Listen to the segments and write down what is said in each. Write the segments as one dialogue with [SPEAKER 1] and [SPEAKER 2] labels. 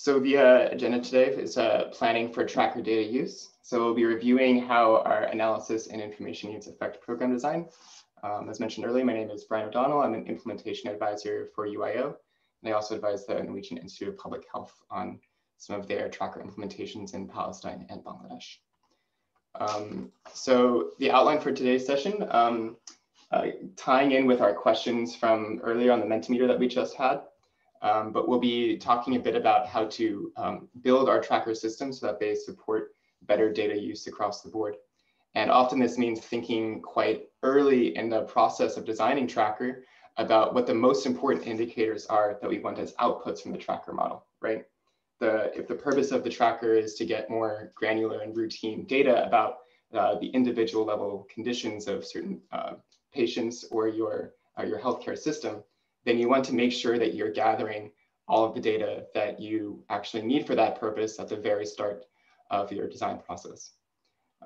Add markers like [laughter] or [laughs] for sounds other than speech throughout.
[SPEAKER 1] So the uh, agenda today is uh, planning for tracker data use. So we'll be reviewing how our analysis and information needs affect program design. Um, as mentioned earlier, my name is Brian O'Donnell. I'm an implementation advisor for UIO. And I also advise the Norwegian Institute of Public Health on some of their tracker implementations in Palestine and Bangladesh. Um, so the outline for today's session, um, uh, tying in with our questions from earlier on the Mentimeter that we just had, um, but we'll be talking a bit about how to um, build our tracker system so that they support better data use across the board. And often this means thinking quite early in the process of designing tracker about what the most important indicators are that we want as outputs from the tracker model, right? The, if the purpose of the tracker is to get more granular and routine data about uh, the individual level conditions of certain uh, patients or your, uh, your healthcare system, then you want to make sure that you're gathering all of the data that you actually need for that purpose at the very start of your design process.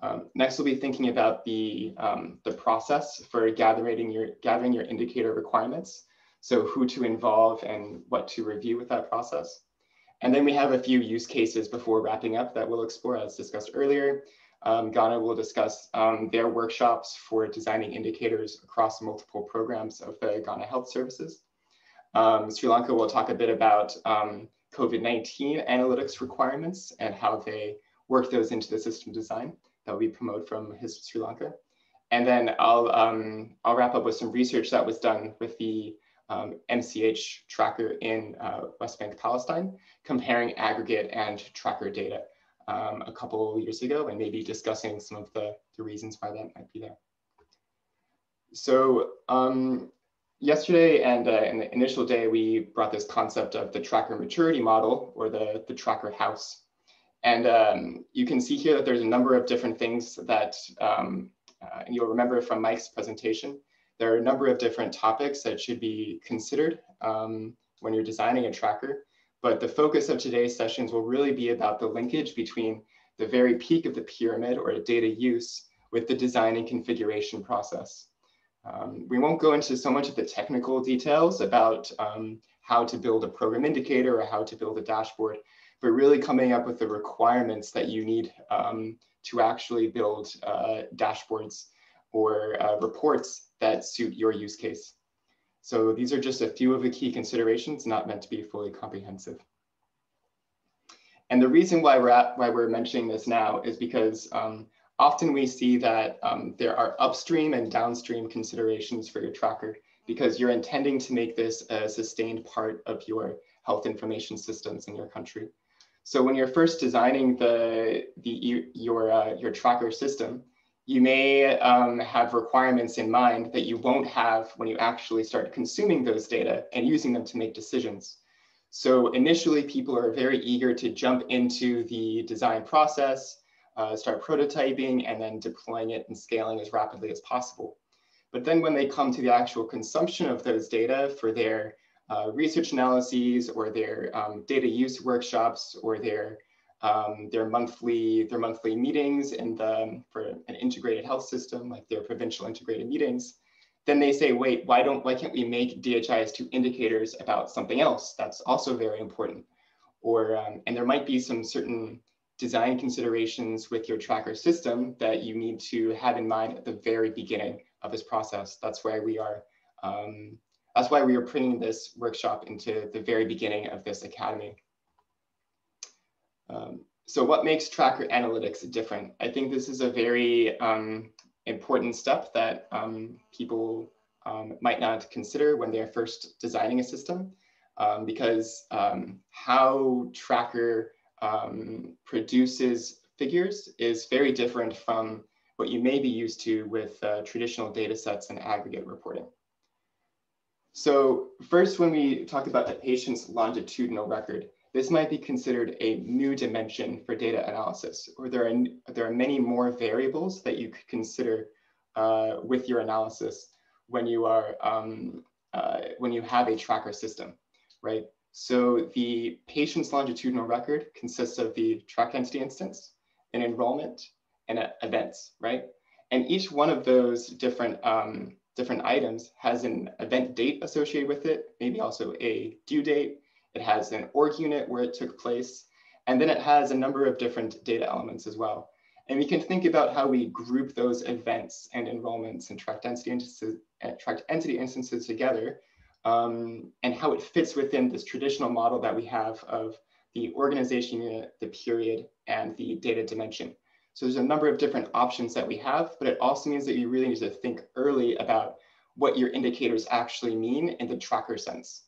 [SPEAKER 1] Um, next, we'll be thinking about the, um, the process for gathering your, gathering your indicator requirements. So who to involve and what to review with that process. And then we have a few use cases before wrapping up that we'll explore as discussed earlier. Um, Ghana will discuss um, their workshops for designing indicators across multiple programs of the Ghana Health Services. Um, Sri Lanka will talk a bit about um, COVID-19 analytics requirements and how they work those into the system design that we promote from HISP Sri Lanka. And then I'll, um, I'll wrap up with some research that was done with the MCH um, tracker in uh, West Bank, Palestine, comparing aggregate and tracker data um, a couple years ago and maybe discussing some of the, the reasons why that might be there. So um, yesterday and uh, in the initial day, we brought this concept of the tracker maturity model or the, the tracker house. And um, you can see here that there's a number of different things that, um, uh, you'll remember from Mike's presentation, there are a number of different topics that should be considered um, when you're designing a tracker. But the focus of today's sessions will really be about the linkage between the very peak of the pyramid or data use with the design and configuration process. Um, we won't go into so much of the technical details about um, how to build a program indicator or how to build a dashboard, but really coming up with the requirements that you need um, to actually build uh, dashboards or uh, reports that suit your use case. So these are just a few of the key considerations, not meant to be fully comprehensive. And the reason why we're, at, why we're mentioning this now is because um, often we see that um, there are upstream and downstream considerations for your tracker because you're intending to make this a sustained part of your health information systems in your country. So when you're first designing the, the your, uh, your tracker system, you may um, have requirements in mind that you won't have when you actually start consuming those data and using them to make decisions. So initially, people are very eager to jump into the design process uh, start prototyping and then deploying it and scaling as rapidly as possible. But then when they come to the actual consumption of those data for their uh, research analyses or their um, data use workshops or their um, their monthly their monthly meetings and the, for an integrated health system like their provincial integrated meetings, then they say, wait, why don't why can't we make DHIS2 indicators about something else that's also very important? Or um, and there might be some certain design considerations with your tracker system that you need to have in mind at the very beginning of this process. That's why we are, um, that's why we are bringing this workshop into the very beginning of this academy. Um, so what makes tracker analytics different? I think this is a very um, important step that um, people um, might not consider when they're first designing a system um, because how tracker um, produces figures is very different from what you may be used to with uh, traditional data sets and aggregate reporting. So first, when we talk about a patient's longitudinal record, this might be considered a new dimension for data analysis, or there are, there are many more variables that you could consider uh, with your analysis when you are um, uh, when you have a tracker system, right? So the patient's longitudinal record consists of the track entity instance, an enrollment, and events, right? And each one of those different, um, different items has an event date associated with it, maybe also a due date, it has an org unit where it took place, and then it has a number of different data elements as well. And we can think about how we group those events and enrollments and tracked entity instances, uh, tracked entity instances together um, and how it fits within this traditional model that we have of the organization unit, the period, and the data dimension. So there's a number of different options that we have, but it also means that you really need to think early about what your indicators actually mean in the tracker sense.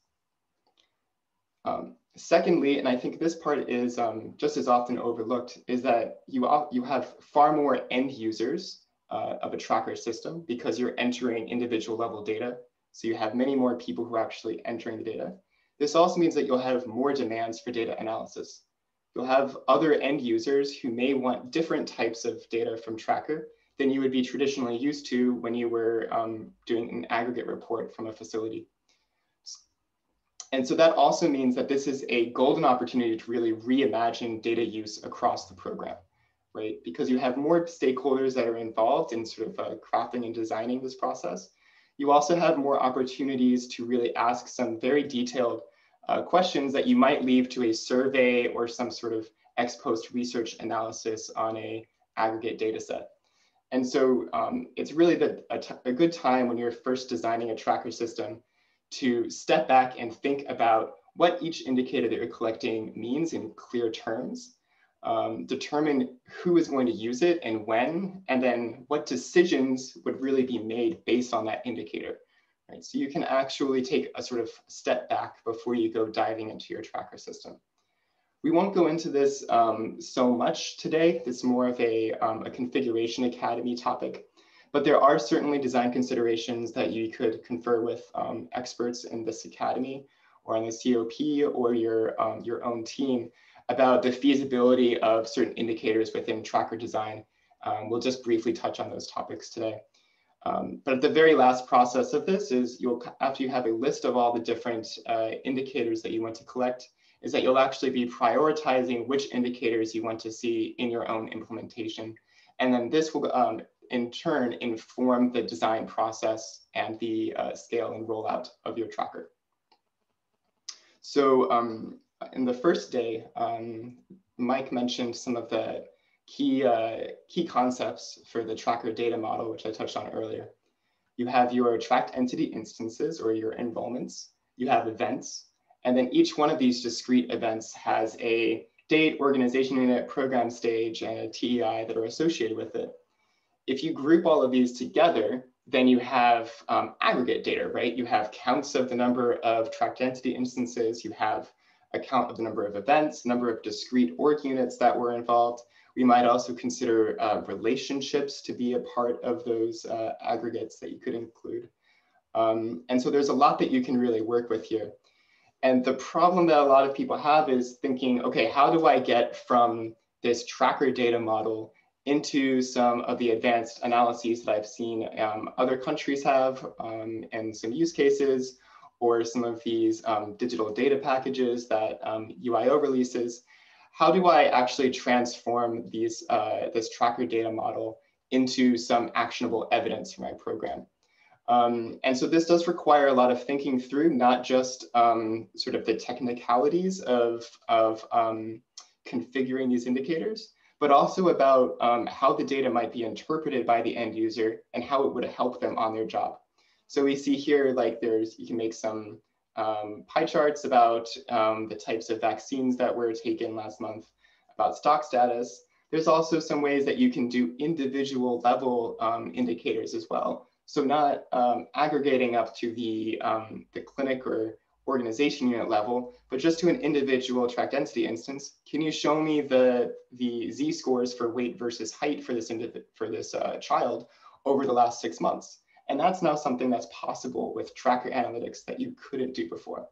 [SPEAKER 1] Um, secondly, and I think this part is um, just as often overlooked, is that you, you have far more end users uh, of a tracker system because you're entering individual level data. So you have many more people who are actually entering the data. This also means that you'll have more demands for data analysis. You'll have other end users who may want different types of data from Tracker than you would be traditionally used to when you were um, doing an aggregate report from a facility. And so that also means that this is a golden opportunity to really reimagine data use across the program, right? Because you have more stakeholders that are involved in sort of uh, crafting and designing this process. You also have more opportunities to really ask some very detailed uh, questions that you might leave to a survey or some sort of ex post research analysis on a aggregate data set. And so um, it's really the, a, good time when you're first designing a tracker system to step back and think about what each indicator that you're collecting means in clear terms, um, determine who is going to use it and when, and then what decisions would really be made based on that indicator. Right? So you can actually take a sort of step back before you go diving into your tracker system. We won't go into this um, so much today. It's more of a, um, a configuration academy topic, but there are certainly design considerations that you could confer with um, experts in this academy or on the COP or your, um, your own team about the feasibility of certain indicators within tracker design. Um, we'll just briefly touch on those topics today. Um, but the very last process of this is you'll, after you have a list of all the different uh, indicators that you want to collect, is that you'll actually be prioritizing which indicators you want to see in your own implementation. And then this will, um, in turn, inform the design process and the uh, scale and rollout of your tracker. So um, in the first day, um, Mike mentioned some of the key, uh, key concepts for the tracker data model, which I touched on earlier. You have your tracked entity instances or your enrollments. You have events, and then each one of these discrete events has a date, organization unit, program stage, and a TEI that are associated with it. If you group all of these together, then you have um, aggregate data, right? You have counts of the number of tracked entity instances, you have a count of the number of events, number of discrete org units that were involved. We might also consider uh, relationships to be a part of those uh, aggregates that you could include. Um, and so there's a lot that you can really work with here. And the problem that a lot of people have is thinking, okay, how do I get from this tracker data model into some of the advanced analyses that I've seen um, other countries have um, and some use cases, or some of these um, digital data packages that UIO um, releases. How do I actually transform these, uh, this tracker data model into some actionable evidence for my program? Um, and so this does require a lot of thinking through, not just um, sort of the technicalities of, of um, configuring these indicators, but also about um, how the data might be interpreted by the end user and how it would help them on their job. So we see here, like there's, you can make some um, pie charts about um, the types of vaccines that were taken last month, about stock status. There's also some ways that you can do individual level indicators as well. So not um, aggregating up to the, um, the clinic or organization unit level, but just to an individual tracked entity instance. Can you show me the, the z-scores for weight versus height for this, for this uh, child over the last six months? And that's now something that's possible with tracker analytics that you couldn't do before.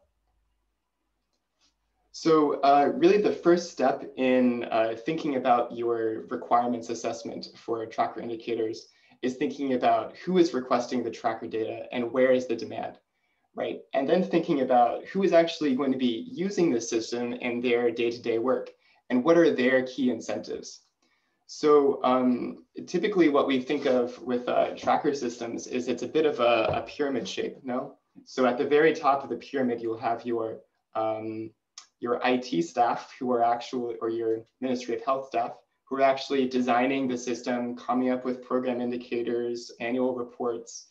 [SPEAKER 1] So uh, really the first step in uh, thinking about your requirements assessment for tracker indicators is thinking about who is requesting the tracker data and where is the demand, right? And then thinking about who is actually going to be using the system in their day-to-day -day work and what are their key incentives. So um, typically what we think of with uh, tracker systems is it's a bit of a, a, pyramid shape, no? So at the very top of the pyramid, you'll have your, um, your IT staff who are actually, or your Ministry of Health staff, who are actually designing the system, coming up with program indicators, annual reports,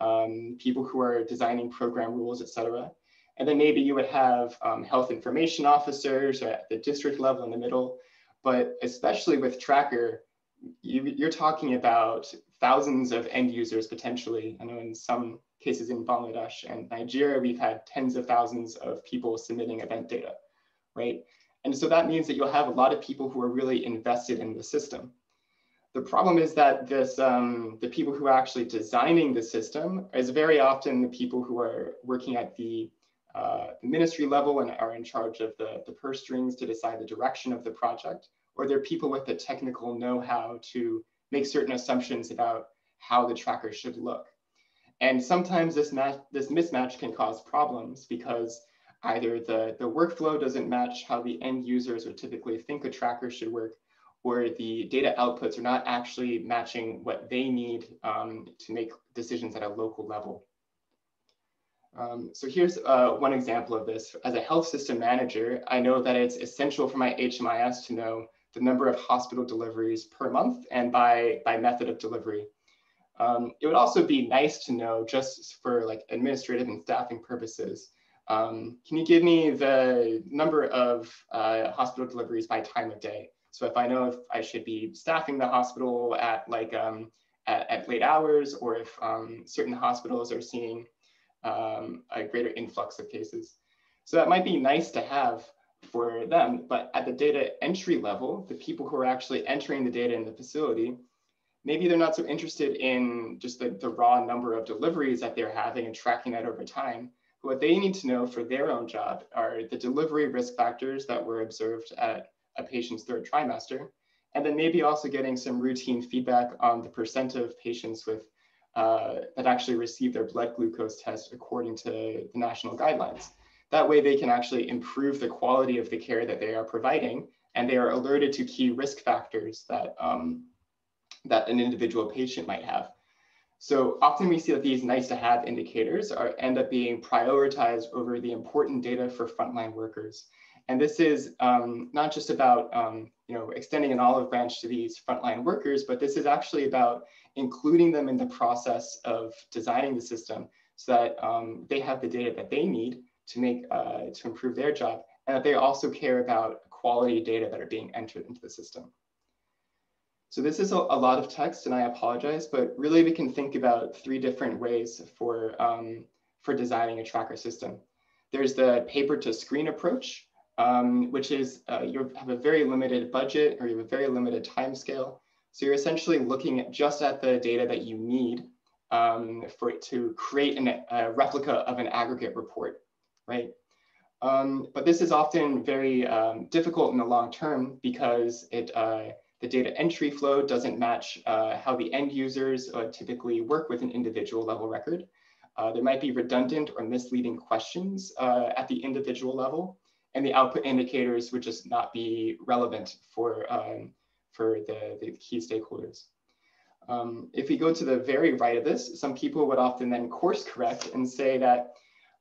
[SPEAKER 1] um, people who are designing program rules, et cetera. And then maybe you would have um, health information officers at the district level in the middle. But especially with Tracker, you, are talking about thousands of end users potentially. I know in some cases in Bangladesh and Nigeria, we've had tens of thousands of people submitting event data, right? And so that means that you'll have a lot of people who are really invested in the system. The problem is that this, um, the people who are actually designing the system is very often the people who are working at the, uh, ministry level and are in charge of the, the purse strings to decide the direction of the project, or they're people with the technical know-how to make certain assumptions about how the tracker should look. And sometimes this, this mismatch can cause problems because either the, the workflow doesn't match how the end users would typically think a tracker should work, or the data outputs are not actually matching what they need um, to make decisions at a local level. Um, so here's uh, one example of this. As a health system manager, I know that it's essential for my HMIS to know the number of hospital deliveries per month and by, by method of delivery. Um, it would also be nice to know just for like administrative and staffing purposes. Um, can you give me the number of uh, hospital deliveries by time of day? So if I know if I should be staffing the hospital at like um, at, at, late hours or if um, certain hospitals are seeing um, a greater influx of cases. So that might be nice to have for them, but at the data entry level, the people who are actually entering the data in the facility, maybe they're not so interested in just the, the raw number of deliveries that they're having and tracking that over time. What they need to know for their own job are the delivery risk factors that were observed at a patient's third trimester, and then maybe also getting some routine feedback on the percent of patients with uh, that actually receive their blood glucose test according to the national guidelines. That way they can actually improve the quality of the care that they are providing and they are alerted to key risk factors that, um, that an individual patient might have. So often we see that these nice to have indicators are, end up being prioritized over the important data for frontline workers. And this is um, not just about um, you know, extending an olive branch to these frontline workers, but this is actually about including them in the process of designing the system so that um, they have the data that they need to make uh, to improve their job, and that they also care about quality data that are being entered into the system. So this is a, a lot of text, and I apologize, but really we can think about three different ways for um, for designing a tracker system. There's the paper to screen approach, um, which is uh, you have a very limited budget or you have a very limited time scale. So you're essentially looking at just at the data that you need um, for it to create an, a replica of an aggregate report right? Um, but this is often very um, difficult in the long term because it, uh, the data entry flow doesn't match uh, how the end users uh, typically work with an individual level record. Uh, there might be redundant or misleading questions uh, at the individual level, and the output indicators would just not be relevant for, um, for the, the key stakeholders. Um, if we go to the very right of this, some people would often then course correct and say that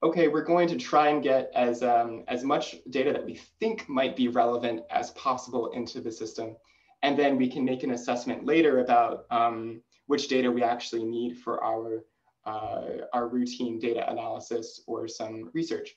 [SPEAKER 1] okay, we're going to try and get as, um, as much data that we think might be relevant as possible into the system. And then we can make an assessment later about um, which data we actually need for our, uh, our routine data analysis or some research.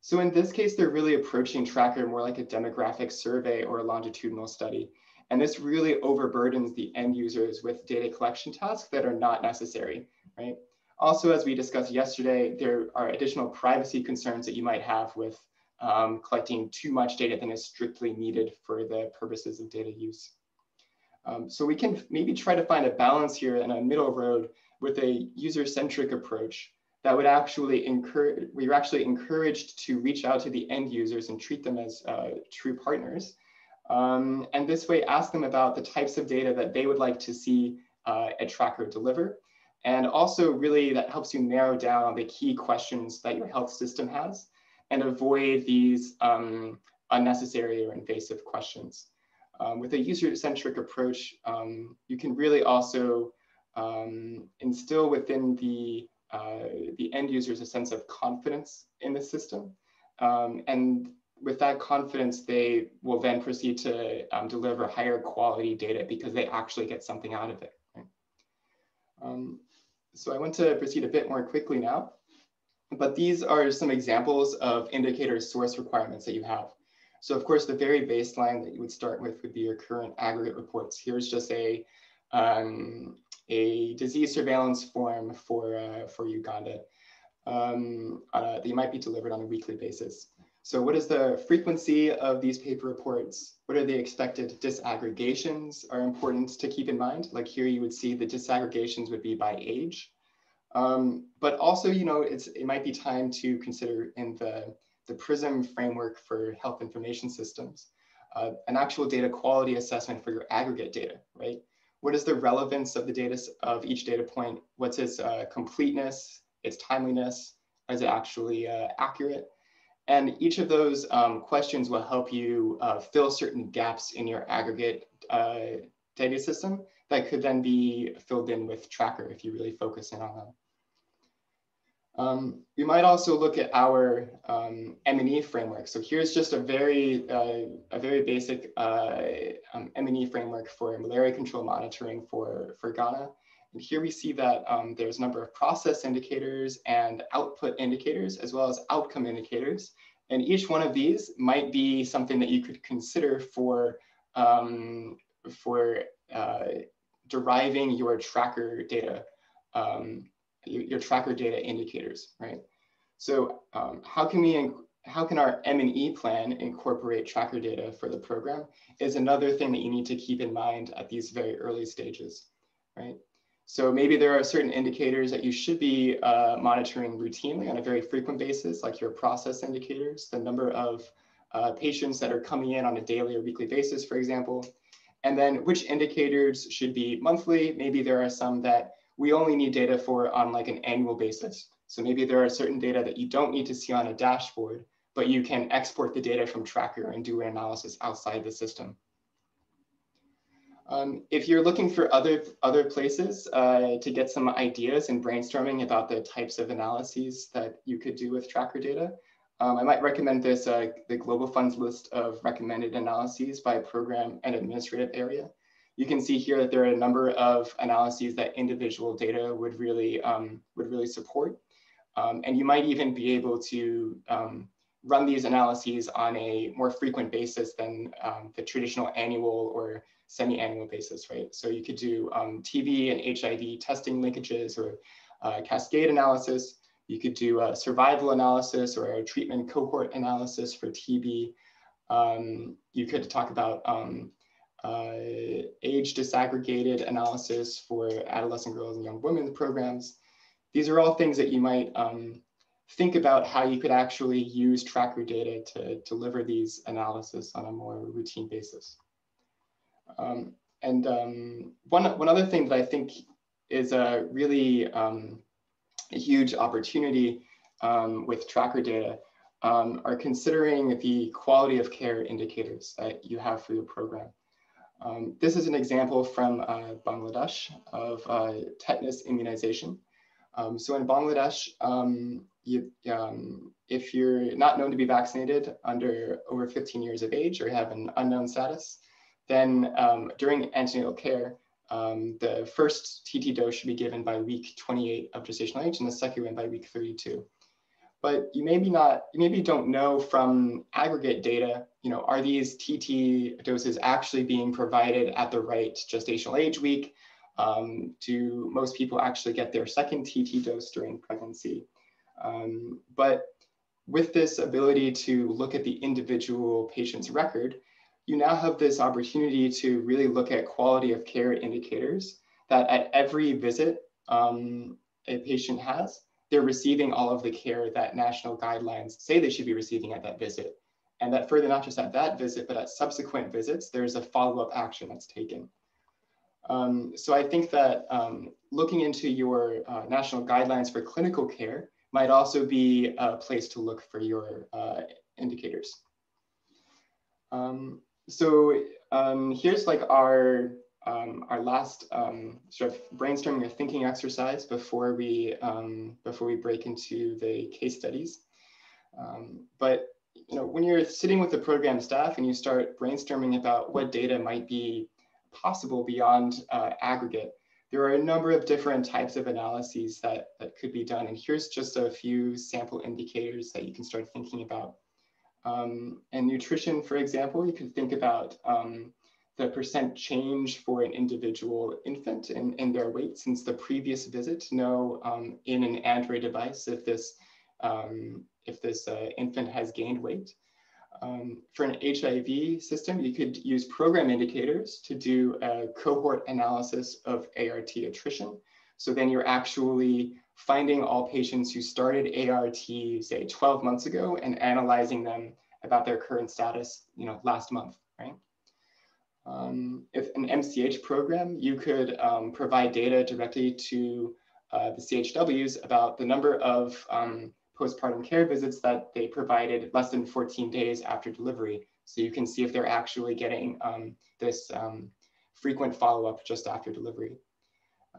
[SPEAKER 1] So in this case, they're really approaching Tracker more like a demographic survey or a longitudinal study. And this really overburdens the end users with data collection tasks that are not necessary, right? Also, as we discussed yesterday, there are additional privacy concerns that you might have with um, collecting too much data than is strictly needed for the purposes of data use. Um, so we can maybe try to find a balance here in a middle road with a user-centric approach that would actually encourage, we are actually encouraged to reach out to the end users and treat them as uh, true partners. Um, and this way ask them about the types of data that they would like to see uh, a tracker deliver and also really that helps you narrow down the key questions that your health system has and avoid these um, unnecessary or invasive questions. Um, with a user-centric approach, um, you can really also um, instill within the, uh, the end users a sense of confidence in the system. Um, and with that confidence, they will then proceed to um, deliver higher quality data because they actually get something out of it. Right? Um, so I want to proceed a bit more quickly now, but these are some examples of indicator source requirements that you have. So of course, the very baseline that you would start with would be your current aggregate reports. Here's just a, um, a disease surveillance form for, uh, for Uganda um, you might be delivered on a weekly basis. So what is the frequency of these paper reports? What are the expected disaggregations are important to keep in mind. Like here you would see the disaggregations would be by age. Um, but also, you know, it's, it might be time to consider in the, the PRISM framework for health information systems, uh, an actual data quality assessment for your aggregate data, right? What is the relevance of the data of each data point? What's its uh, completeness, its timeliness? Is it actually uh, accurate? And each of those um, questions will help you uh, fill certain gaps in your aggregate uh, data system that could then be filled in with Tracker if you really focus in on them. Um, we might also look at our um, M&E framework. So here's just a very, uh, a very basic uh, um, M&E framework for malaria control monitoring for, for Ghana. And here we see that um, there's a number of process indicators and output indicators, as well as outcome indicators. And each one of these might be something that you could consider for, um, for uh, deriving your tracker data, um, your, your, tracker data indicators, right? So um, how can we how can our M&E plan incorporate tracker data for the program is another thing that you need to keep in mind at these very early stages, right? So maybe there are certain indicators that you should be uh, monitoring routinely on a very frequent basis, like your process indicators, the number of uh, patients that are coming in on a daily or weekly basis, for example. And then which indicators should be monthly. Maybe there are some that we only need data for on like an annual basis. So maybe there are certain data that you don't need to see on a dashboard, but you can export the data from Tracker and do an analysis outside the system. Um, if you're looking for other, other places uh, to get some ideas and brainstorming about the types of analyses that you could do with tracker data, um, I might recommend this, uh, the Global Funds list of recommended analyses by program and administrative area. You can see here that there are a number of analyses that individual data would really, um, would really support. Um, and you might even be able to um, run these analyses on a more frequent basis than um, the traditional annual or semi-annual basis, right? So you could do um, TB and HIV testing linkages or uh, cascade analysis. You could do a survival analysis or a treatment cohort analysis for TB. Um, you could talk about um, uh, age disaggregated analysis for adolescent girls and young women programs. These are all things that you might um, think about how you could actually use tracker data to deliver these analysis on a more routine basis. Um, and um, one, one other thing that I think is a really um, a huge opportunity um, with tracker data um, are considering the quality of care indicators that you have for your program. Um, this is an example from uh, Bangladesh of uh, tetanus immunization. Um, so in Bangladesh, um, you, um, if you're not known to be vaccinated under over 15 years of age or have an unknown status, then um, during antenatal care, um, the first TT dose should be given by week 28 of gestational age and the second one by week 32. But you maybe not, you maybe don't know from aggregate data, you know, are these TT doses actually being provided at the right gestational age week? Um, do most people actually get their second TT dose during pregnancy? Um, but with this ability to look at the individual patient's record, you now have this opportunity to really look at quality of care indicators that at every visit um, a patient has, they're receiving all of the care that national guidelines say they should be receiving at that visit. And that further, not just at that visit, but at subsequent visits, there's a follow-up action that's taken. Um, so I think that um, looking into your uh, national guidelines for clinical care might also be a place to look for your uh, indicators. Um, so um, here's like our um, our last um, sort of brainstorming or thinking exercise before we before we break into the case studies. But you know, when you're sitting with the program staff and you start brainstorming about what data might be possible beyond uh, aggregate, there are a number of different types of analyses that, that could be done. And here's just a few sample indicators that you can start thinking about. Um, and nutrition, for example, you could think about um, the percent change for an individual infant in, in their weight since the previous visit to know um, in an Android device if this, um, if this uh, infant has gained weight. Um, for an HIV system, you could use program indicators to do a cohort analysis of ART attrition. So then you're actually finding all patients who started ART, say 12 months ago and analyzing them about their current status, you know, last month, right? Um, if an MCH program, you could um, provide data directly to uh, the CHWs about the number of um, postpartum care visits that they provided less than 14 days after delivery. So you can see if they're actually getting um, this um, frequent follow-up just after delivery.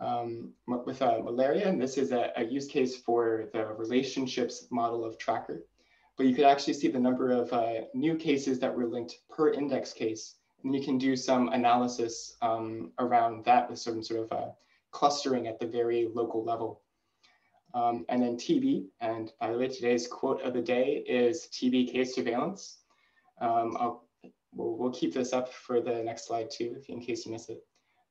[SPEAKER 1] Um, with uh, malaria, and this is a, a, use case for the relationships model of tracker, but you could actually see the number of uh, new cases that were linked per index case. And you can do some analysis um, around that with some sort of uh, clustering at the very local level. Um, and then TB, and by the way, today's quote of the day is TB case surveillance. Um, I'll, we'll, we'll, keep this up for the next slide too, in case you miss it.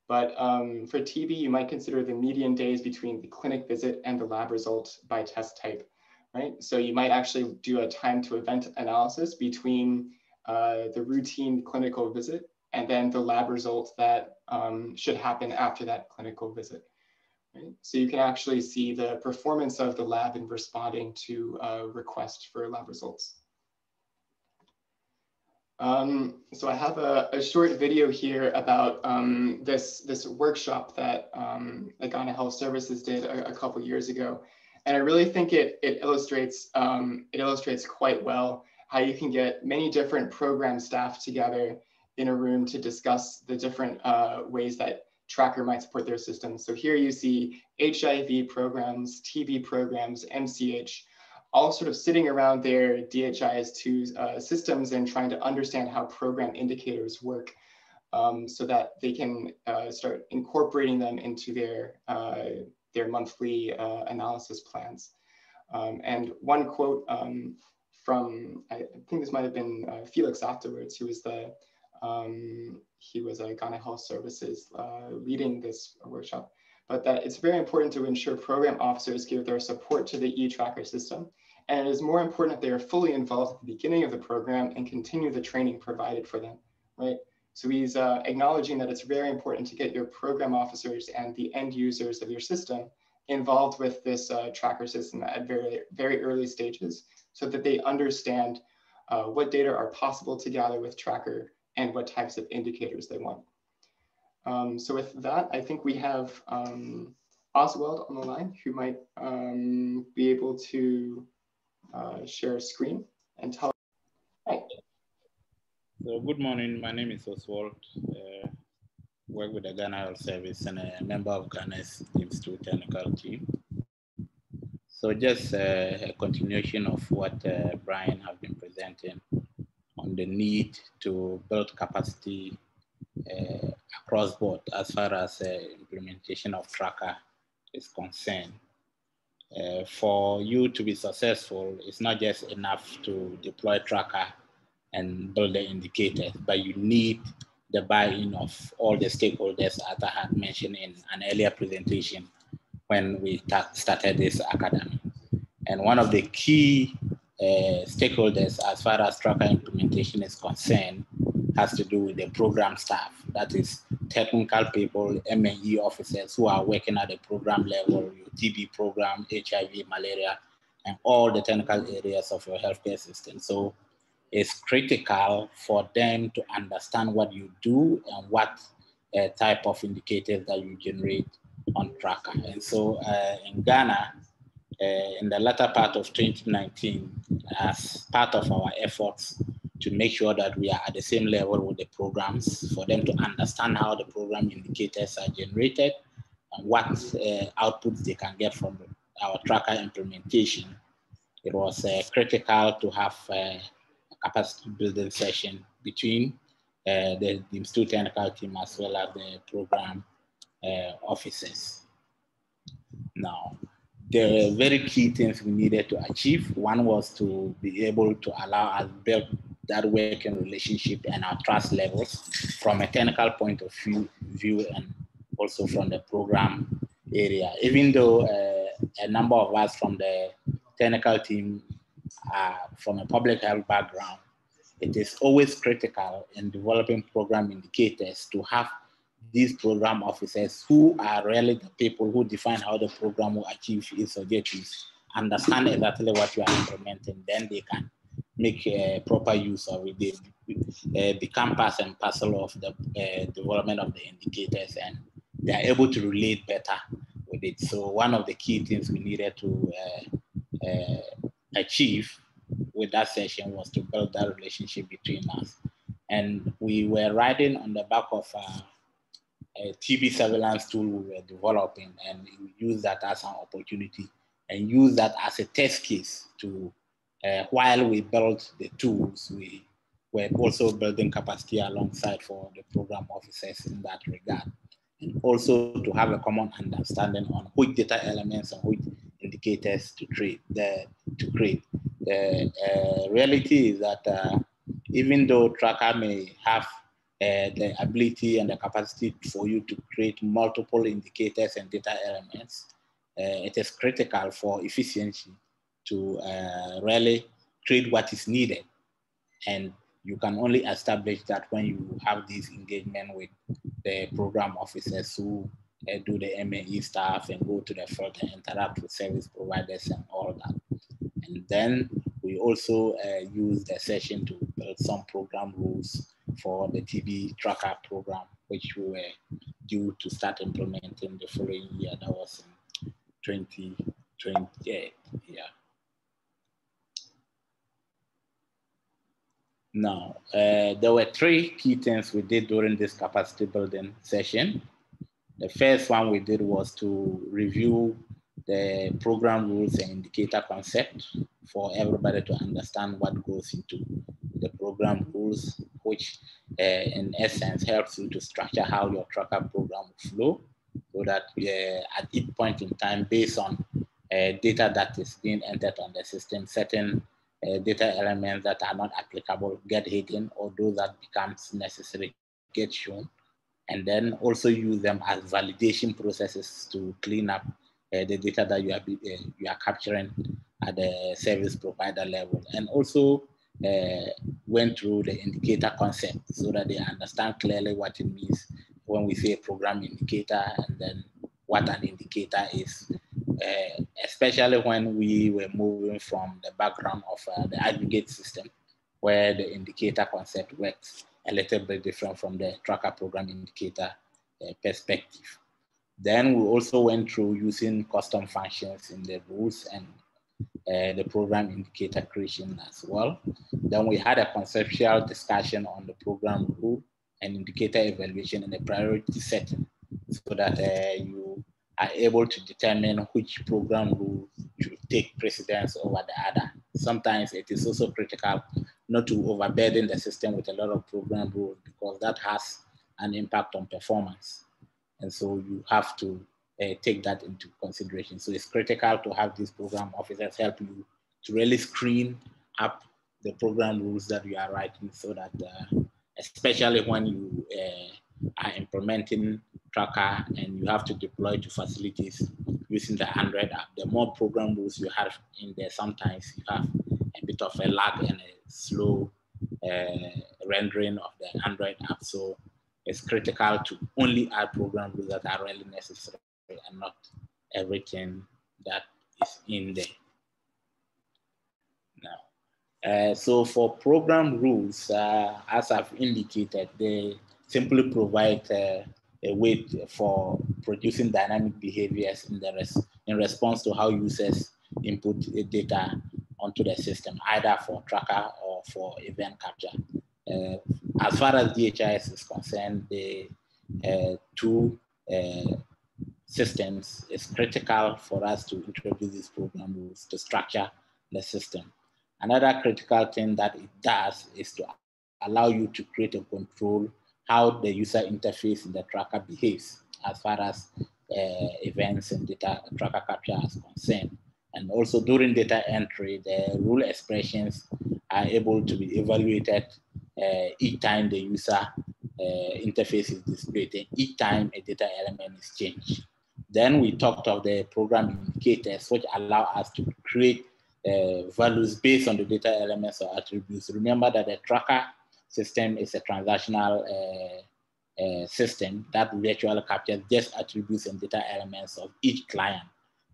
[SPEAKER 1] But um, for TB, you might consider the median days between the clinic visit and the lab result by test type, right? So you might actually do a time to event analysis between uh, the routine clinical visit and then the lab result that um, should happen after that clinical visit. Right? So you can actually see the performance of the lab in responding to a request for lab results. Um, so I have a, a, short video here about um, this, this workshop that um, Ghana Health Services did a, a, couple years ago. And I really think it, it, illustrates, um, it illustrates quite well how you can get many different program staff together in a room to discuss the different uh, ways that Tracker might support their systems. So here you see HIV programs, TB programs, MCH, all sort of sitting around their DHIS2 uh, systems and trying to understand how program indicators work um, so that they can uh, start incorporating them into their, uh, their monthly uh, analysis plans. Um, and one quote um, from, I think this might have been uh, Felix afterwards, who was the um, he was a Ghana Health Services uh, leading this workshop, but that it's very important to ensure program officers give their support to the e-tracker system. And it is more important that they are fully involved at the beginning of the program and continue the training provided for them, right? So he's uh, acknowledging that it's very important to get your program officers and the end users of your system involved with this uh, tracker system at very, very early stages so that they understand uh, what data are possible to gather with tracker and what types of indicators they want. Um, so with that, I think we have um, Oswald on the line who might um, be able to uh, share a screen and tell. Hi.
[SPEAKER 2] So good morning. My name is Oswald. Uh, work with the Ghana Health Service and a member of Ghana's Institute Technical Team. So just uh, a continuation of what uh, Brian has been presenting on the need to build capacity uh, across board as far as uh, implementation of Tracker is concerned. Uh, for you to be successful, it's not just enough to deploy Tracker and build the indicators, but you need the buy-in of all the stakeholders as I had mentioned in an earlier presentation when we started this academy. And one of the key uh, stakeholders as far as tracker implementation is concerned has to do with the program staff. That is technical people, M&E officers who are working at the program level, your TB program, HIV, malaria, and all the technical areas of your healthcare system. So it's critical for them to understand what you do and what uh, type of indicators that you generate on tracker. And so uh, in Ghana, in the latter part of 2019 as part of our efforts to make sure that we are at the same level with the programs for them to understand how the program indicators are generated and what uh, outputs they can get from our tracker implementation. It was uh, critical to have uh, a capacity building session between uh, the, the institute technical team as well as the program uh, officers. Now, the very key things we needed to achieve. One was to be able to allow us build that working relationship and our trust levels from a technical point of view, view and also from the program area. Even though uh, a number of us from the technical team are from a public health background, it is always critical in developing program indicators to have these program officers who are really the people who define how the program will achieve its objectives, understand exactly what you are implementing, then they can make uh, proper use of it. They uh, become part and parcel of the uh, development of the indicators and they are able to relate better with it. So one of the key things we needed to uh, uh, achieve with that session was to build that relationship between us. And we were riding on the back of uh, a TB surveillance tool we were developing and use that as an opportunity and use that as a test case to, uh, while we build the tools, we were also building capacity alongside for the program officers in that regard. And also to have a common understanding on which data elements and which indicators to create. The, to create. The uh, reality is that uh, even though Tracker may have the ability and the capacity for you to create multiple indicators and data elements, uh, it is critical for efficiency to uh, really create what is needed. And you can only establish that when you have this engagement with the program officers who uh, do the M&E stuff and go to the field and interact with service providers and all that. And then we also uh, use the session to build some program rules for the TB tracker program, which we were due to start implementing the following year. That was in 2020. Yeah. Now, uh, there were three key things we did during this capacity building session. The first one we did was to review the program rules and indicator concept for everybody to understand what goes into the program rules, which uh, in essence helps you to structure how your tracker program will flow so that uh, at each point in time, based on uh, data that is being entered on the system, certain uh, data elements that are not applicable get hidden or those that becomes necessary get shown. And then also use them as validation processes to clean up uh, the data that you are, uh, you are capturing at the service provider level. And also uh, went through the indicator concept so that they understand clearly what it means when we say program indicator and then what an indicator is, uh, especially when we were moving from the background of uh, the aggregate system where the indicator concept works a little bit different from the tracker program indicator uh, perspective. Then we also went through using custom functions in the rules and uh, the program indicator creation as well. Then we had a conceptual discussion on the program rule and indicator evaluation and the priority setting so that uh, you are able to determine which program rule should take precedence over the other. Sometimes it is also critical not to overburden the system with a lot of program rules because that has an impact on performance. And so you have to uh, take that into consideration. So it's critical to have these program officers help you to really screen up the program rules that you are writing so that, uh, especially when you uh, are implementing tracker and you have to deploy to facilities using the Android app, the more program rules you have in there, sometimes you have a bit of a lag and a slow uh, rendering of the Android app. So it's critical to only add program rules that are really necessary and not everything that is in there. Now, uh, so for program rules, uh, as I've indicated, they simply provide uh, a way for producing dynamic behaviors in, the res in response to how users input data onto the system, either for tracker or for event capture. Uh, as far as DHIS is concerned, the uh, two uh, systems, is critical for us to introduce these program to structure the system. Another critical thing that it does is to allow you to create and control how the user interface in the tracker behaves as far as uh, events and data tracker capture is concerned. And also during data entry, the rule expressions are able to be evaluated each time the user uh, interface is displayed and each time a data element is changed. Then we talked of the program indicators, which allow us to create uh, values based on the data elements or attributes. Remember that the tracker system is a transactional uh, uh, system that virtually captures just attributes and data elements of each client.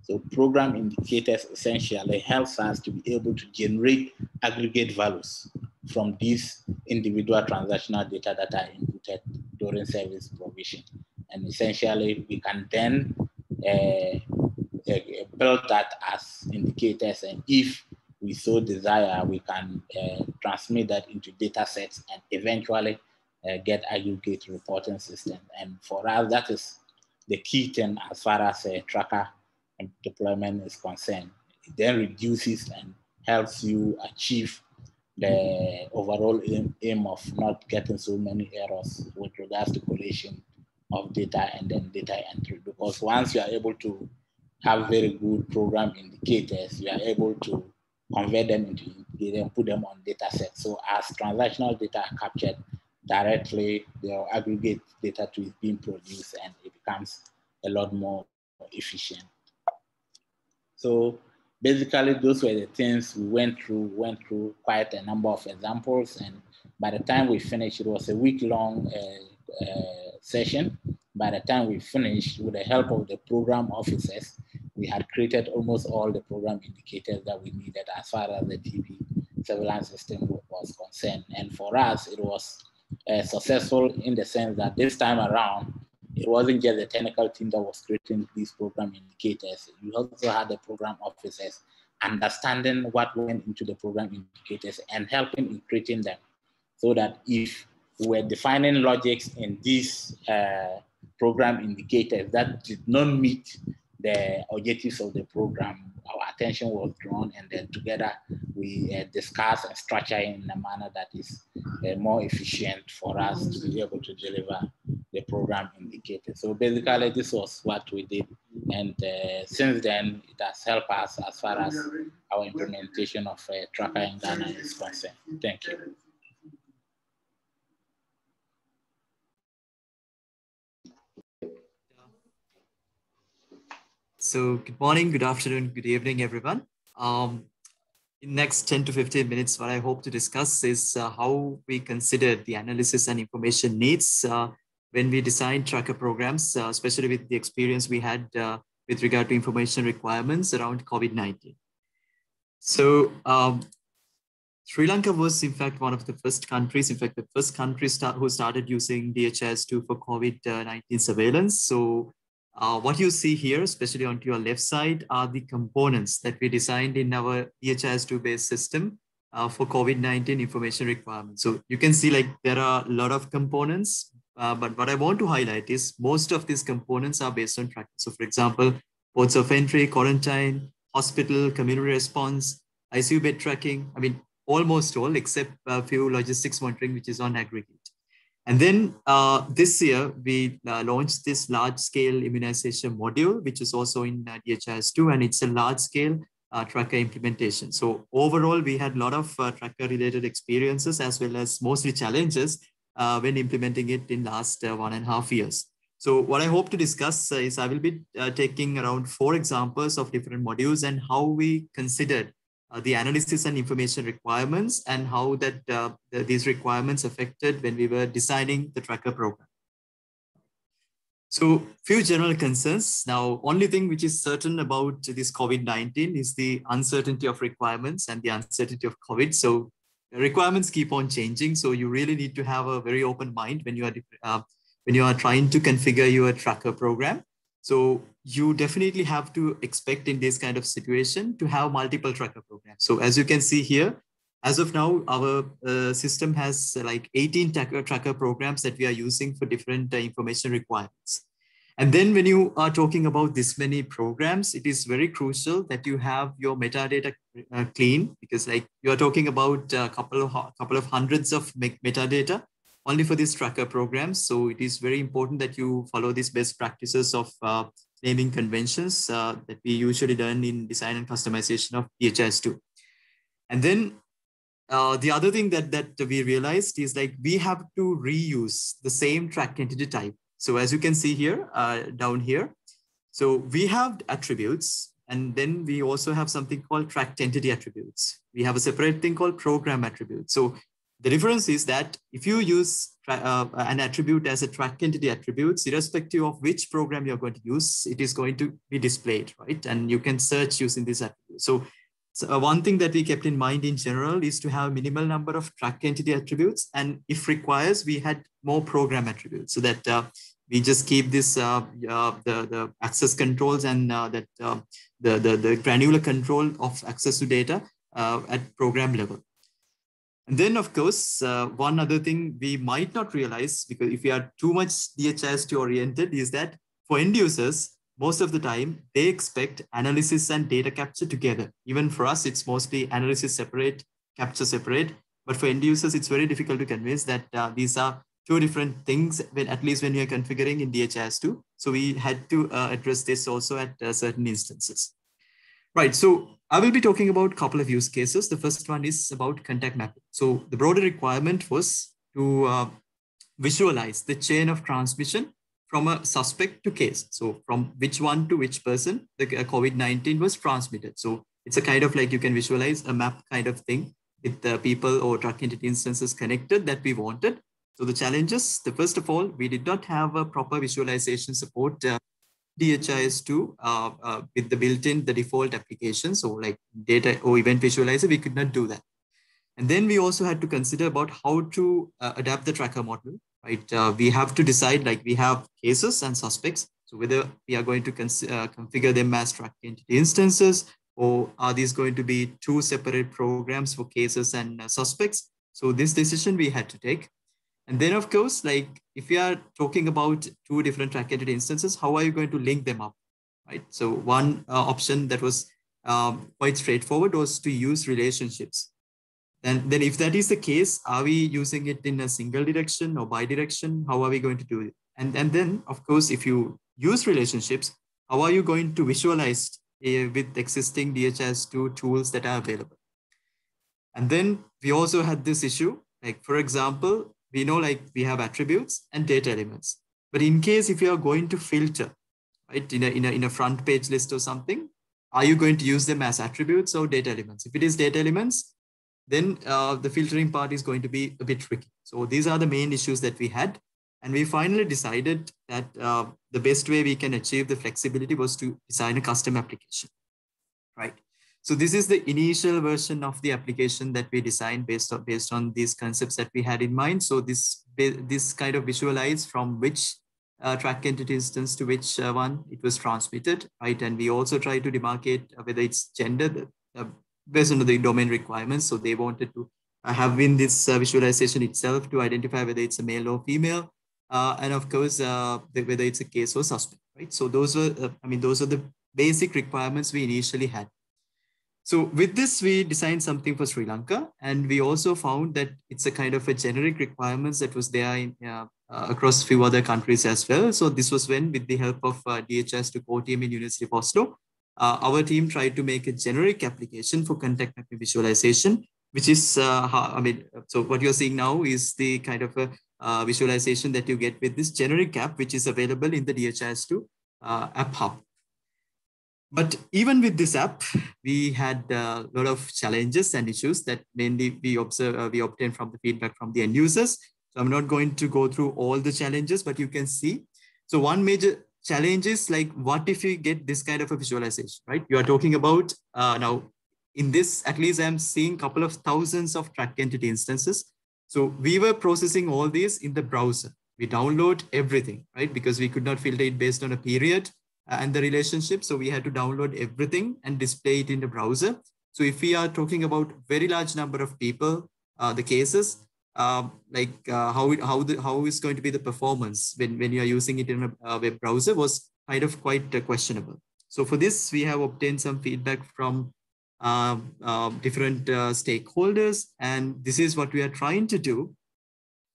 [SPEAKER 2] So program indicators essentially helps us to be able to generate aggregate values from these individual transactional data that are inputted during service provision. And essentially we can then uh, uh, build that as indicators and if we so desire, we can uh, transmit that into data sets and eventually uh, get aggregate reporting system. And for us, that is the key thing as far as a tracker deployment is concerned. It then reduces and helps you achieve the overall aim, aim of not getting so many errors with regards to collation of data and then data entry. Because once you are able to have very good program indicators, you are able to convert them into data and put them on data sets. So as transactional data are captured directly, the aggregate data to is being produced and it becomes a lot more efficient. So basically those were the things we went through, went through quite a number of examples. And by the time we finished, it was a week long uh, uh, session. By the time we finished, with the help of the program officers, we had created almost all the program indicators that we needed as far as the TB surveillance system was concerned. And for us, it was uh, successful in the sense that this time around, it wasn't just the technical team that was creating these program indicators. You also had the program officers understanding what went into the program indicators and helping in creating them so that if we're defining logics in these uh, program indicators that did not meet the objectives of the program, our attention was drawn and then together we uh, discuss and structure in a manner that is uh, more efficient for us to be able to deliver the program indicators. So basically this was what we did. And uh, since then it has helped us as far as our implementation of uh, Tracker in Ghana is concerned. Thank you.
[SPEAKER 3] So good morning, good afternoon, good evening, everyone. Um, in next 10 to 15 minutes, what I hope to discuss is uh, how we consider the analysis and information needs uh, when we design tracker programs, uh, especially with the experience we had uh, with regard to information requirements around COVID-19. So um, Sri Lanka was in fact one of the first countries, in fact, the first country start, who started using DHIS2 for COVID-19 surveillance. So uh, what you see here, especially on your left side, are the components that we designed in our DHIS2 based system uh, for COVID-19 information requirements. So you can see like there are a lot of components, uh, but what I want to highlight is most of these components are based on tracking. So for example, ports of entry, quarantine, hospital, community response, ICU bed tracking, I mean, almost all except a few logistics monitoring, which is on aggregate. And then uh, this year, we uh, launched this large scale immunization module, which is also in uh, DHIS2, and it's a large scale uh, tracker implementation. So overall, we had a lot of uh, tracker related experiences as well as mostly challenges uh, when implementing it in last one and a half years. So what I hope to discuss is I will be taking around four examples of different modules and how we considered uh, the analysis and information requirements and how that uh, the, these requirements affected when we were designing the tracker program. So few general concerns. Now, only thing which is certain about this COVID-19 is the uncertainty of requirements and the uncertainty of COVID. So requirements keep on changing. So you really need to have a very open mind when you are uh, when you are trying to configure your tracker program. So you definitely have to expect in this kind of situation to have multiple tracker programs. So as you can see here, as of now, our uh, system has uh, like 18 tracker, tracker programs that we are using for different uh, information requirements. And then when you are talking about this many programs, it is very crucial that you have your metadata uh, clean because like you're talking about a couple of couple of hundreds of metadata only for this tracker programs. So it is very important that you follow these best practices of uh, naming conventions uh, that we usually learn in design and customization of DHIS2. And then uh, the other thing that, that we realized is like we have to reuse the same track entity type. So as you can see here, uh, down here, so we have attributes and then we also have something called tracked entity attributes. We have a separate thing called program attributes. So the difference is that if you use uh, an attribute as a track entity attributes, irrespective of which program you're going to use, it is going to be displayed, right? And you can search using this attribute. So, so uh, one thing that we kept in mind in general is to have a minimal number of track entity attributes. And if requires, we had more program attributes so that uh, we just keep this uh, uh, the, the access controls and uh, that uh, the, the, the granular control of access to data at program level. And then, of course, uh, one other thing we might not realize, because if we are too much DHIS2 oriented, is that for end users, most of the time, they expect analysis and data capture together. Even for us, it's mostly analysis separate, capture separate. But for end users, it's very difficult to convince that uh, these are two different things, when, at least when you're configuring in DHIS2. So we had to uh, address this also at uh, certain instances. Right, so I will be talking about a couple of use cases. The first one is about contact mapping. So the broader requirement was to uh, visualize the chain of transmission from a suspect to case. So from which one to which person the uh, COVID-19 was transmitted. So it's a kind of like you can visualize a map kind of thing with the people or track entity instances connected that we wanted. So the challenges, the first of all, we did not have a proper visualization support uh, DHIS2 uh, uh, with the built-in the default application. So like data or event visualizer, we could not do that. And then we also had to consider about how to uh, adapt the tracker model, right? Uh, we have to decide like we have cases and suspects. So whether we are going to uh, configure them as track entity instances or are these going to be two separate programs for cases and uh, suspects? So this decision we had to take. And then of course, like if we are talking about two different entity instances, how are you going to link them up, right? So one uh, option that was um, quite straightforward was to use relationships. And then if that is the case, are we using it in a single direction or bi-direction? How are we going to do it? And, and then of course, if you use relationships, how are you going to visualize uh, with existing DHIS2 tools that are available? And then we also had this issue, like for example, we know like we have attributes and data elements. But in case if you are going to filter, right, in a, in a, in a front page list or something, are you going to use them as attributes or data elements? If it is data elements, then uh, the filtering part is going to be a bit tricky. So these are the main issues that we had. And we finally decided that uh, the best way we can achieve the flexibility was to design a custom application, right? So this is the initial version of the application that we designed based on, based on these concepts that we had in mind. So this, this kind of visualize from which uh, track entity instance to which uh, one it was transmitted, right? And we also try to demarcate whether it's gender uh, based on the domain requirements. So they wanted to uh, have in this uh, visualization itself to identify whether it's a male or female. Uh, and of course, whether it's a case or suspect, right? So those were, I mean, those are the basic requirements we initially had. So with this, we designed something for Sri Lanka, and we also found that it's a kind of a generic requirements that was there in, uh, uh, across few other countries as well. So this was when, with the help of uh, DHIS2 core team in University of Oslo, uh, our team tried to make a generic application for contact mapping visualization, which is, uh, how, I mean, so what you're seeing now is the kind of a uh, visualization that you get with this generic app, which is available in the DHIS2 app hub. But even with this app, we had a lot of challenges and issues that mainly we observe, uh, we obtained from the feedback from the end users. So I'm not going to go through all the challenges, but you can see. So one major challenge is like, what if you get this kind of a visualization, right? You are talking about uh, now in this, at least I'm seeing a couple of thousands of track entity instances. So we were processing all these in the browser. We download everything, right? Because we could not filter it based on a period and the relationship. So we had to download everything and display it in the browser. So if we are talking about very large number of people, uh, the cases, uh, like uh, how it, how the how is going to be the performance when when you are using it in a, web browser was kind of quite uh, questionable. So for this, we have obtained some feedback from uh, uh, different uh, stakeholders, and this is what we are trying to do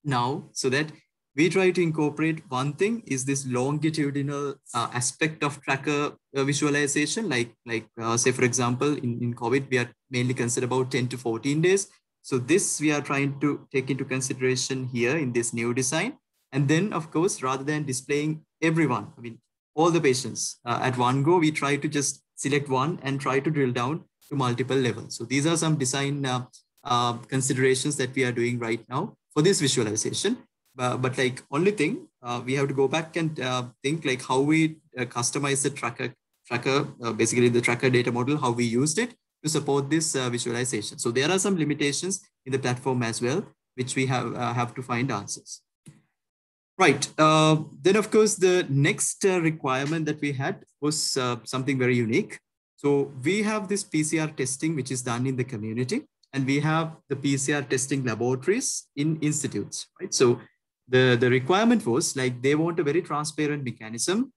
[SPEAKER 3] now, so that we try to incorporate one thing is this longitudinal uh, aspect of tracker uh, visualization. Like like uh, say for example in, in covid we are mainly concerned about 10 to 14 days. So this we are trying to take into consideration here in this new design. And then of course rather than displaying everyone i mean all the patients uh, at one go we try to just select one and try to drill down to multiple levels. So these are some design uh, uh, considerations that we are doing right now for this visualization uh, but like only thing uh, we have to go back and uh, think like how we uh, customize the tracker tracker uh, basically the tracker data model how we used it to support this uh, visualization. So there are some limitations in the platform as well which we have have to find answers. Right then of course the next requirement that we had was something very unique. So we have this pcr testing which is done in the community and we have the PCR testing laboratories in institutes, right? So the, the requirement was like they want a very transparent mechanism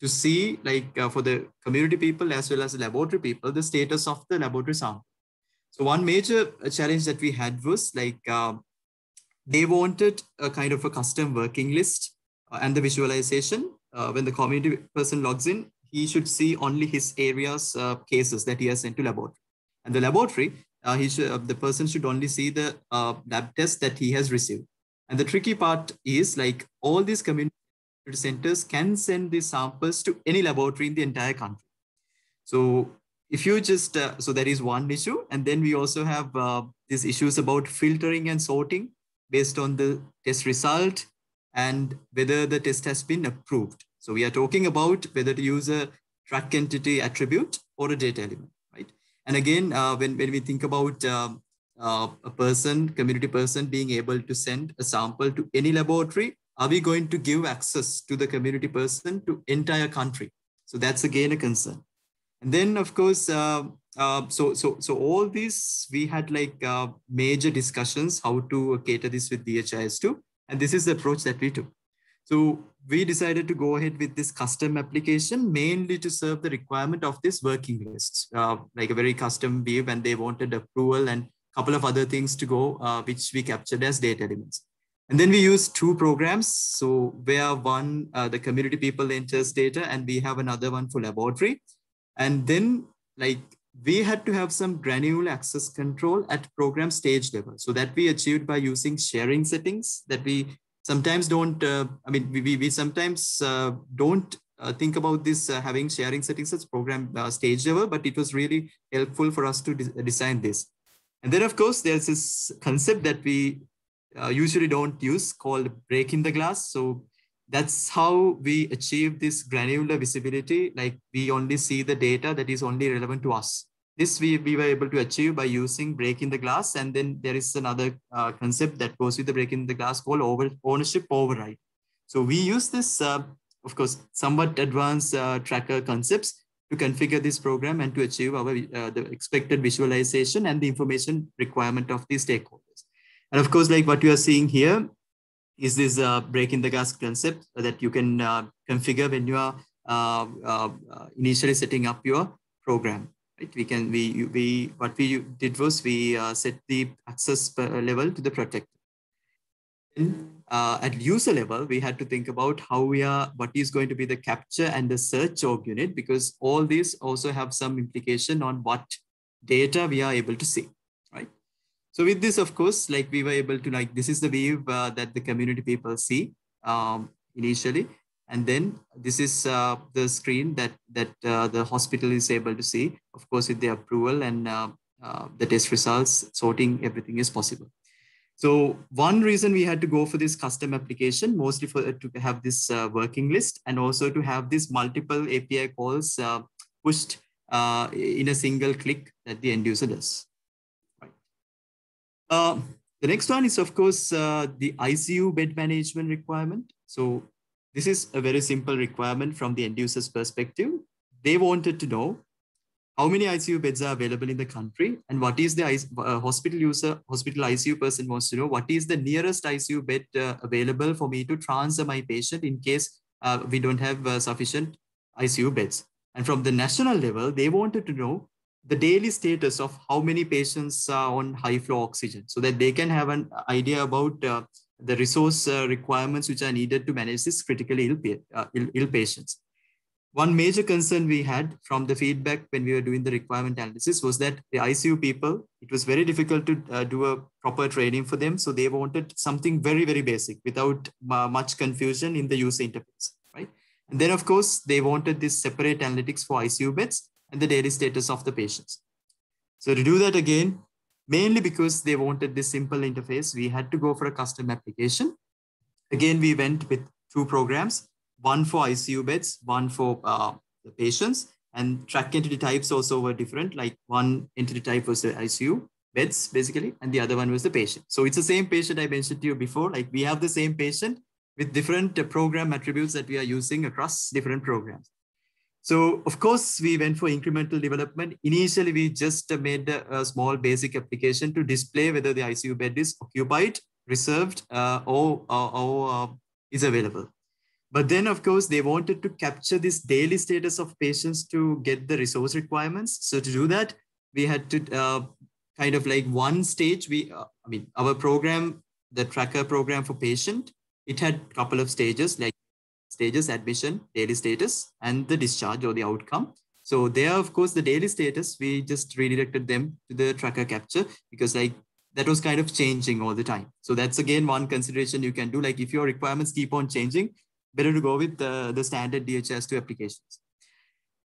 [SPEAKER 3] to see like uh, for the community people as well as the laboratory people, the status of the laboratory sample. So one major uh, challenge that we had was like uh, they wanted a kind of a custom working list uh, and the visualization. Uh, when the community person logs in, he should see only his area's uh, cases that he has sent to laboratory. And the laboratory, he should, the person should only see the lab test that he has received. And the tricky part is like all these community centers can send these samples to any laboratory in the entire country. So if you just, uh, so that is one issue. And then we also have uh, these issues about filtering and sorting based on the test result and whether the test has been approved. So we are talking about whether to use a track entity attribute or a data element, right? And again, uh, when, when we think about um, uh, a person, community person being able to send a sample to any laboratory, are we going to give access to the community person to entire country? So that's again a concern. And then of course, uh, uh, so so so all these we had like uh, major discussions how to cater this with DHIS2, and this is the approach that we took. So we decided to go ahead with this custom application mainly to serve the requirement of this working lists, uh, like a very custom view, and they wanted approval and couple of other things to go, uh, which we captured as data elements. And then we use two programs. So where one, uh, the community people enters data and we have another one for laboratory. And then like we had to have some granular access control at program stage level. So that we achieved by using sharing settings that we sometimes don't, uh, I mean, we, we, we sometimes uh, don't uh, think about this uh, having sharing settings at program uh, stage level, but it was really helpful for us to de design this. And then, of course, there's this concept that we uh, usually don't use called breaking the glass. So that's how we achieve this granular visibility. Like we only see the data that is only relevant to us. This we, we were able to achieve by using breaking the glass. And then there is another uh, concept that goes with the breaking the glass called over, ownership override. So we use this, uh, of course, somewhat advanced uh, tracker concepts to configure this program and to achieve our uh, the expected visualization and the information requirement of the stakeholders. And of course, like what you are seeing here is this uh, breaking the glass concept that you can uh, configure when you are uh, uh, initially setting up your program. Right? We can we we what we did was we uh, set the access level to the protector uh, at user level, we had to think about how we are, what is going to be the capture and the search org unit, because all these also have some implication on what data we are able to see, right? So with this, of course, like we were able to like, this is the view uh, that the community people see um, initially. And then this is uh, the screen that, that uh, the hospital is able to see, of course, with the approval and uh, uh, the test results, sorting, everything is possible. So one reason we had to go for this custom application, mostly for uh, to have this uh, working list and also to have these multiple API calls uh, pushed uh, in a single click that the end user does. Right. Uh, the next one is, of course, uh, the ICU bed management requirement. So this is a very simple requirement from the end user's perspective. They wanted to know how many ICU beds are available in the country and what is the uh, hospital user, hospital ICU person wants to know what is the nearest ICU bed uh, available for me to transfer my patient in case uh, we don't have uh, sufficient ICU beds. And from the national level, they wanted to know the daily status of how many patients are on high flow oxygen so that they can have an idea about uh, the resource uh, requirements which are needed to manage these critically Ill, Ill, Ill patients. One major concern we had from the feedback when we were doing the requirement analysis was that the ICU people, it was very difficult to uh, do a proper training for them. So they wanted something very, very basic without uh, much confusion in the user interface, right? And then of course, they wanted this separate analytics for ICU beds and the daily status of the patients. So to do that again, mainly because they wanted this simple interface, we had to go for a custom application. Again, we went with two programs one for ICU beds, one for uh, the patients, and track entity types also were different. Like one entity type was the ICU beds, basically, and the other one was the patient. So it's the same patient I mentioned to you before. Like we have the same patient with different uh, program attributes that we are using across different programs. So of course, we went for incremental development. Initially, we just made a, a small basic application to display whether the ICU bed is occupied, reserved, uh, or, or, or uh, is available. But then, of course, they wanted to capture this daily status of patients to get the resource requirements. So to do that, we had to uh, kind of like one stage. We, uh, I mean, our program, the tracker program for patient, it had a couple of stages like stages, admission, daily status, and the discharge or the outcome. So there, of course, the daily status, we just redirected them to the tracker capture because like that was kind of changing all the time. So that's again one consideration you can do. Like if your requirements keep on changing, better to go with the, the standard DHIS2 applications.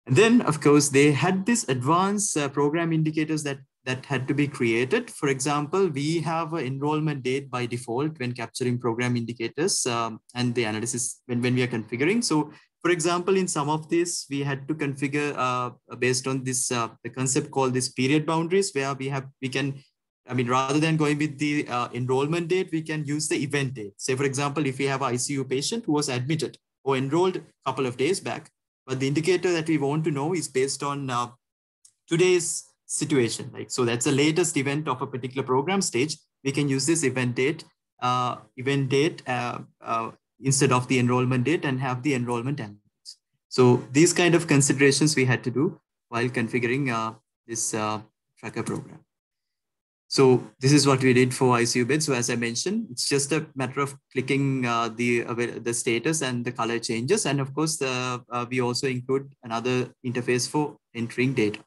[SPEAKER 3] And then, of course, they had this advanced uh, program indicators that, that had to be created. For example, we have an enrollment date by default when capturing program indicators um, and the analysis when, when we are configuring. So for example, in some of these, we had to configure uh, based on this uh, the concept called this period boundaries, where we have we can I mean, rather than going with the uh, enrollment date, we can use the event date. Say, for example, if we have an ICU patient who was admitted or enrolled a couple of days back, but the indicator that we want to know is based on uh, today's situation. Like, so that's the latest event of a particular program stage. We can use this event date, uh, event date uh, uh, instead of the enrollment date and have the enrollment analytics. So these kind of considerations we had to do while configuring uh, this tracker program. So this is what we did for ICU bed. So as I mentioned, it's just a matter of clicking uh, the, uh, the status and the color changes. And of course, uh, we also include another interface for entering data.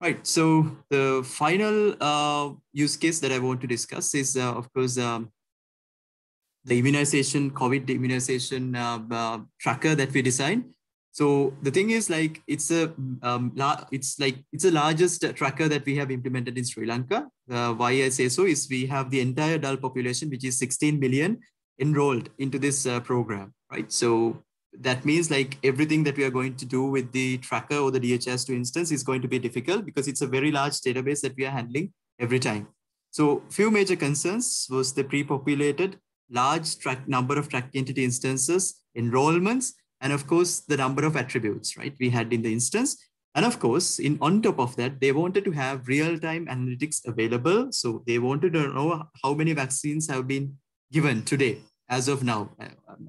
[SPEAKER 3] Right, so the final uh, use case that I want to discuss is, uh, of course, um, the immunization, COVID immunization uh, tracker that we designed. So the thing is like, it's a, um, it's like, it's the largest tracker that we have implemented in Sri Lanka. Uh, why I say so is we have the entire adult population, which is 16 million enrolled into this uh, program, right? So that means like everything that we are going to do with the tracker or the DHIS2 instance is going to be difficult because it's a very large database that we are handling every time. So few major concerns was the pre-populated large track number of track entity instances, enrollments, and of course the number of attributes, right, we had in the instance. And of course, in on top of that, they wanted to have real-time analytics available. So they wanted to know how many vaccines have been given today, as of now.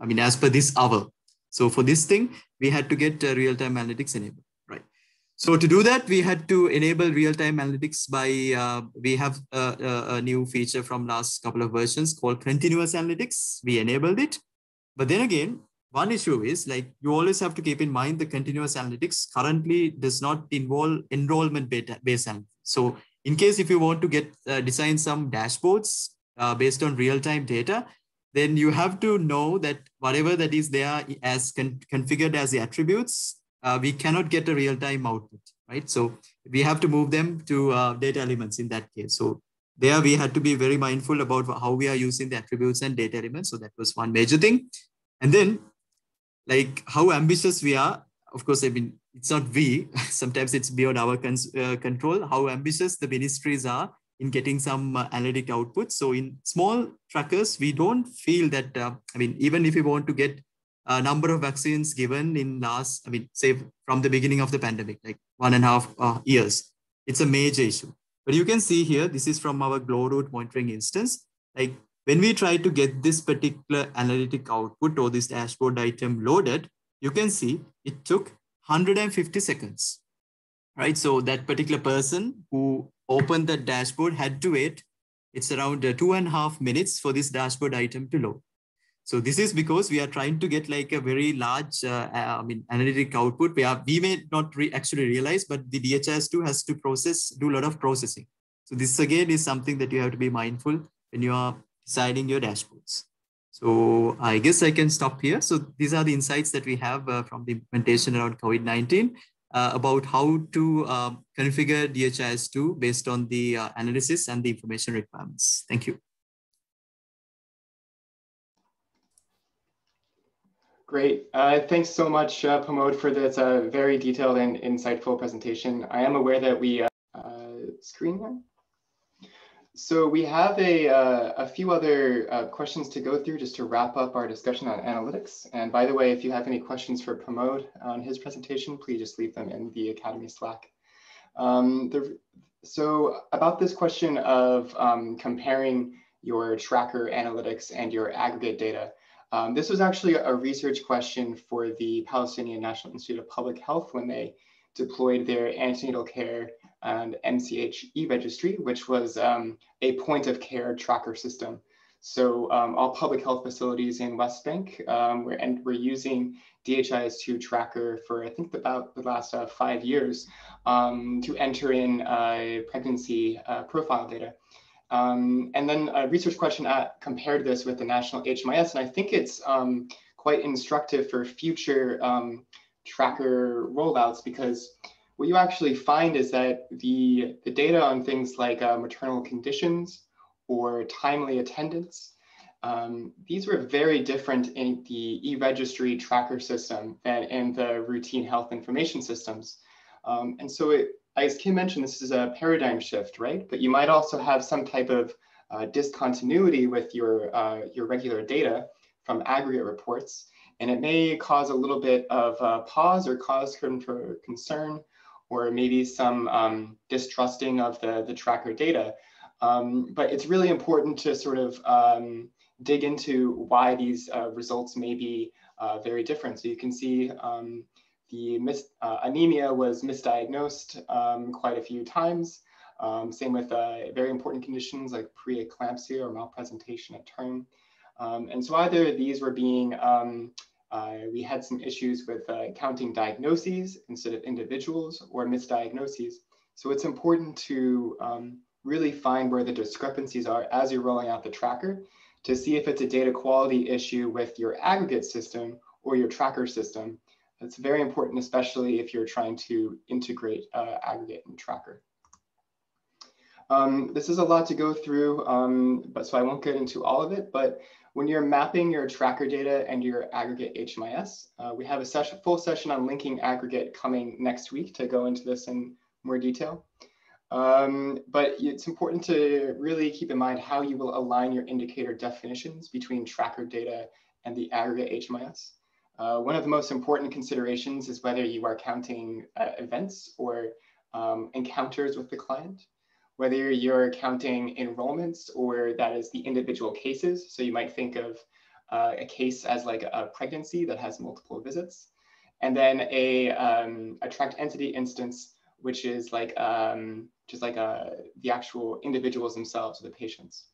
[SPEAKER 3] I mean, as per this hour. So for this thing, we had to get uh, real-time analytics enabled, right? So to do that, we had to enable real-time analytics by, uh, we have a, a, a new feature from last couple of versions called continuous analytics. We enabled it. But then again, one issue is like you always have to keep in mind the continuous analytics currently does not involve enrollment based analytics. So in case if you want to get uh, design some dashboards uh, based on real-time data, then you have to know that whatever that is there as con configured as the attributes, uh, we cannot get a real-time output, right? So we have to move them to uh, data elements in that case. So there we had to be very mindful about how we are using the attributes and data elements. So that was one major thing. And then like how ambitious we are. Of course, I mean, it's not we, [laughs] sometimes it's beyond our uh, control, how ambitious the ministries are in getting some uh, analytic output. So in small trackers, we don't feel that, uh, I mean, even if we want to get a number of vaccines given in last, I mean, say from the beginning of the pandemic, like one and a half uh, years. It's a major issue. But you can see here, this is from our GlowRoot monitoring instance. Like when we try to get this particular analytic output or this dashboard item loaded, you can see it took 150 seconds, right? So that particular person who opened the dashboard had to wait. It's around uh, two and a half minutes for this dashboard item to load. So this is because we are trying to get like a very large, uh, I mean, analytic output. We are we may not re actually realize, but the DHIS2 has to process, do a lot of processing. So this again is something that you have to be mindful when you are deciding your dashboards. So I guess I can stop here. So these are the insights that we have uh, from the implementation around COVID-19 uh, about how to um, configure DHIS2 based on the uh, analysis and the information requirements. Thank you.
[SPEAKER 1] Great. Uh, thanks so much, uh, Pramod, for this uh, very detailed and insightful presentation. I am aware that we uh, uh screen here. So we have a, uh, a few other uh, questions to go through just to wrap up our discussion on analytics. And by the way, if you have any questions for Pramod on his presentation, please just leave them in the Academy Slack. Um, the, so about this question of um, comparing your tracker analytics and your aggregate data, um, this was actually a research question for the Palestinian National Institute of Public Health when they deployed their antenatal care and MCH e-registry, which was um, a point of care tracker system. So um, all public health facilities in West Bank um, were, and we're using DHIS2 tracker for I think about the last uh, five years um, to enter in uh, pregnancy uh, profile data. Um, and then a research question at, compared this with the national HMIS, and I think it's um, quite instructive for future tracker rollouts because what you actually find is that the, the data on things like uh, maternal conditions or timely attendance, um, these were very different in the e-registry tracker system than in the routine health information systems. Um, and so it, as Kim mentioned, this is a paradigm shift, right? But you might also have some type of uh, discontinuity with your, uh, your regular data from aggregate reports. And it may cause a little bit of pause or cause for concern or maybe some um, distrusting of the, the tracker data. Um, but it's really important to sort of um, dig into why these uh, results may be uh, very different. So you can see um, the uh, anemia was misdiagnosed um, quite a few times. Um, same with uh, very important conditions like preeclampsia or malpresentation at term. And so either these were being, we had some issues with uh, counting diagnoses instead of individuals or misdiagnoses. So it's important to um, really find where the discrepancies are as you're rolling out the tracker to see if it's a data quality issue with your aggregate system or your tracker system it's very important, especially if you're trying to integrate uh, aggregate and tracker. Um, this is a lot to go through, um, but so I won't get into all of it, but when you're mapping your tracker data and your aggregate HMIS, uh, we have a session, full session on linking aggregate coming next week to go into this in more detail. Um, but it's important to really keep in mind how you will align your indicator definitions between tracker data and the aggregate HMIS. Uh, one of the most important considerations is whether you are counting uh, events or um, encounters with the client, whether you're counting enrollments or that is the individual cases. So you might think of uh, a case as like a pregnancy that has multiple visits, and then a, um, a tracked entity instance, which is like um, just like uh, the actual individuals themselves, the patients.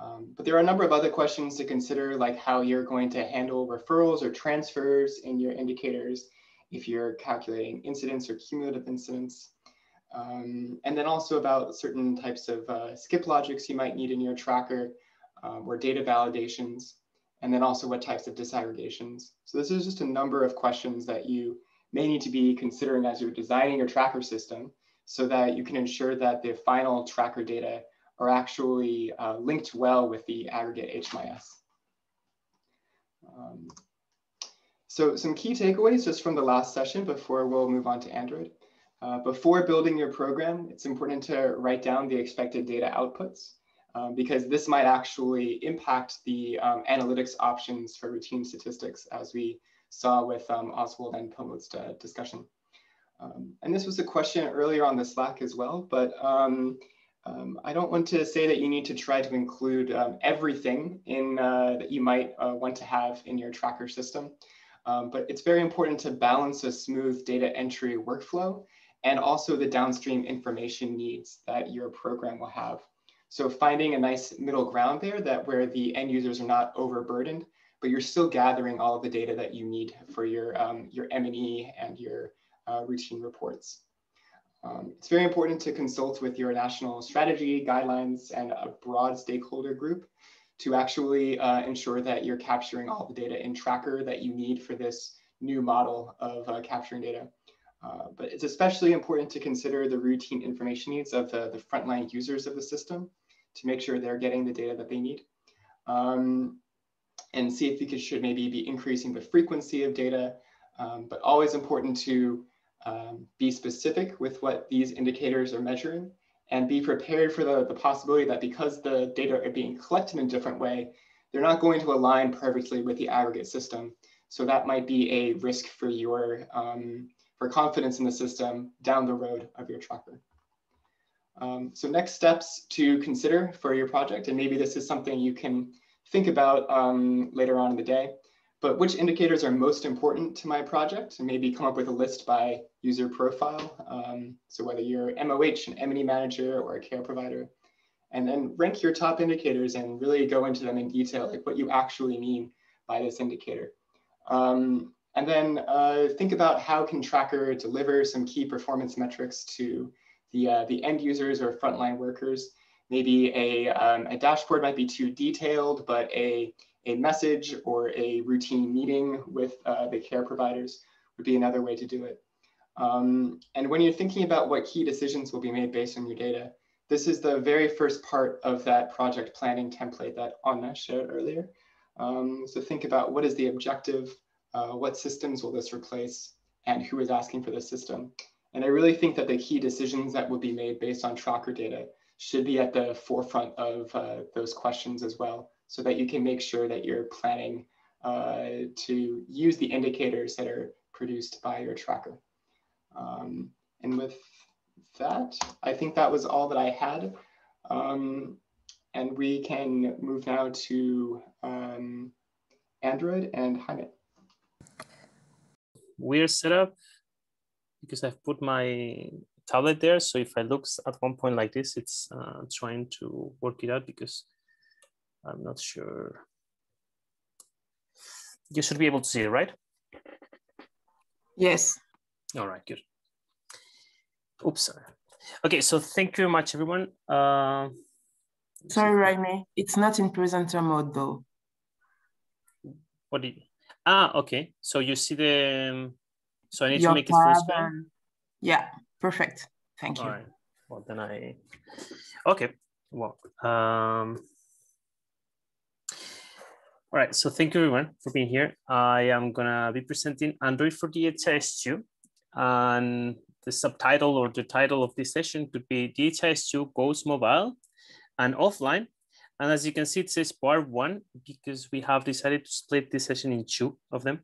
[SPEAKER 1] Um, but there are a number of other questions to consider, like how you're going to handle referrals or transfers in your indicators, if you're calculating incidence or cumulative incidence. Um, and then also about certain types of uh, skip logics you might need in your tracker um, or data validations, and then also what types of disaggregations. So this is just a number of questions that you may need to be considering as you're designing your tracker system so that you can ensure that the final tracker data are actually uh, linked well with the aggregate HMIS. Um, so some key takeaways just from the last session before we'll move on to Android. Uh, before building your program, it's important to write down the expected data outputs. um, because this might actually impact the um, analytics options for routine statistics as we saw with um, Oswald and Pramod's uh, discussion. Um, and this was a question earlier on the Slack as well, but um, um, I don't want to say that you need to try to include everything in uh, that you might uh, want to have in your tracker system. But it's very important to balance a smooth data entry workflow and also the downstream information needs that your program will have. So finding a nice middle ground there that where the end users are not overburdened, but you're still gathering all of the data that you need for your, um, your M&E and your uh, routine reports. Um, it's very important to consult with your national strategy, guidelines, and a broad stakeholder group to actually uh, ensure that you're capturing all the data in Tracker that you need for this new model of uh, capturing data. Uh, but it's especially important to consider the routine information needs of the, the frontline users of the system to make sure they're getting the data that they need. Um, and see if you could, should maybe be increasing the frequency of data, um, but always important to um, be specific with what these indicators are measuring and be prepared for the, the possibility that because the data are being collected in a different way, they're not going to align perfectly with the aggregate system. So that might be a risk for your um, for confidence in the system down the road of your tracker. Um, so next steps to consider for your project, and maybe this is something you can think about um, later on in the day, but which indicators are most important to my project and maybe come up with a list by user profile. Um, so whether you're MOH, an M&E manager or a care provider, and then rank your top indicators and really go into them in detail, like what you actually mean by this indicator. Um, and then uh, think about how can Tracker deliver some key performance metrics to the, uh, the end users or frontline workers. Maybe a, um, a dashboard might be too detailed, but a a message or a routine meeting with uh, the care providers would be another way to do it. Um, and when you're thinking about what key decisions will be made based on your data, this is the very first part of that project planning template that Anna showed earlier. Um, so think about what is the objective, uh, what systems will this replace, and who is asking for the system. And I really think that the key decisions that will be made based on tracker data should be at the forefront of uh, those questions as well so that you can make sure that you're planning uh, to use the indicators that are produced by your tracker. Um, and with that, I think that was all that I had. Um, and we can move now to um, Android and Jaime.
[SPEAKER 4] We're set up because I've put my tablet there. So if I look at one point like this, it's uh, trying to work it out because I'm not sure. You should be able to see it, right?
[SPEAKER 5] Yes.
[SPEAKER 4] All right, good. Oops, sorry. Okay, so thank you very much, everyone. Uh,
[SPEAKER 5] sorry, Raimi, it's not in presenter mode though.
[SPEAKER 4] What did, ah, okay. So you see the, um, so I need Your to make it full screen?
[SPEAKER 5] Yeah, perfect. Thank you.
[SPEAKER 4] All right, well then I, okay, well, um, all right, so thank you everyone for being here. I am gonna be presenting Android for DHIS2 and the subtitle or the title of this session could be DHIS2 goes mobile and offline. And as you can see, it says part one because we have decided to split this session in two of them.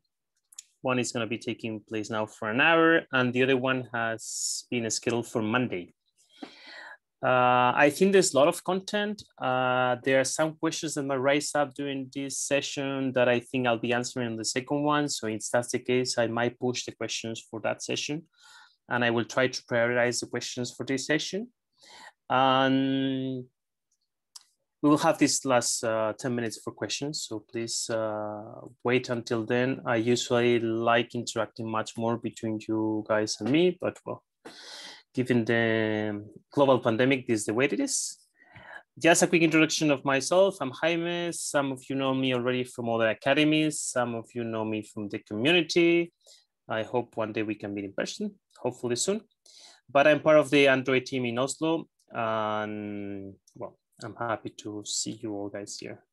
[SPEAKER 4] One is gonna be taking place now for an hour and the other one has been scheduled for Monday. Uh, I think there's a lot of content. Uh, there are some questions that might rise up during this session that I think I'll be answering in the second one. So if that's the case, I might push the questions for that session. And I will try to prioritize the questions for this session. And we will have this last uh, 10 minutes for questions. So please uh, wait until then. I usually like interacting much more between you guys and me, but well, given the global pandemic, this is the way it is. Just a quick introduction of myself. I'm Jaime. Some of you know me already from other academies. Some of you know me from the community. I hope one day we can meet in person, hopefully soon. But I'm part of the Android team in Oslo. And well, I'm happy to see you all guys here.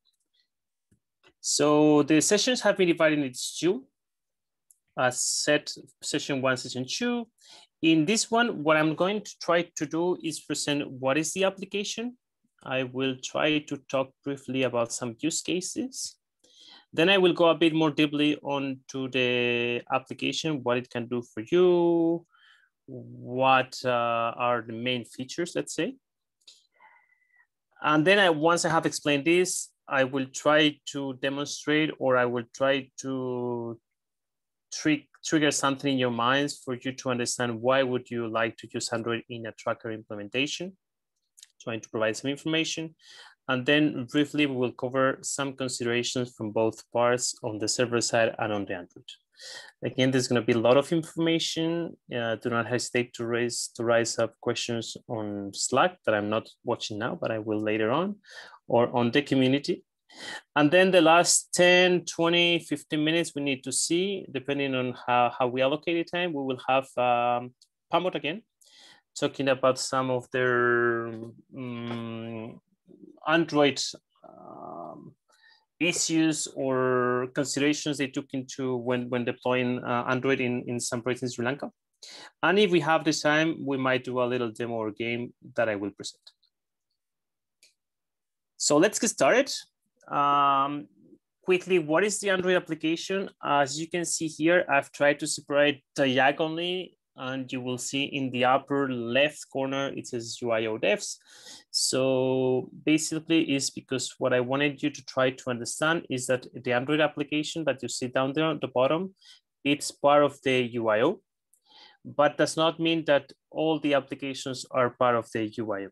[SPEAKER 4] So the sessions have been divided into two. As said, session one, session two. In this one, what I'm going to try to do is present what is the application I will try to talk briefly about some use cases. Then I will go a bit more deeply onto the application, what it can do for you, what uh, are the main features, let's say. And then I, once I have explained this, I will try to demonstrate or I will try to trick, trigger something in your minds for you to understand why would you like to use Android in a tracker implementation, trying to provide some information. And then briefly, we will cover some considerations from both parts on the server side and on the Android. Again, there's going to be a lot of information. Uh, do not hesitate to raise to rise up questions on Slack that I'm not watching now, but I will later on, or on the community. And then the last 10, 20, 15 minutes we need to see, depending on how, how we allocate the time, we will have um, Pramod again, talking about some of their um, Android um, issues or considerations they took into when, when deploying uh, Android in, in some places in Sri Lanka. And if we have the time, we might do a little demo or game that I will present. So let's get started. Um, quickly, what is the Android application? As you can see here, I've tried to separate diagonally and you will see in the upper left corner, it says UIO devs. So basically is because what I wanted you to try to understand is that the Android application that you see down there at the bottom, it's part of the UIO, but does not mean that all the applications are part of the UIO.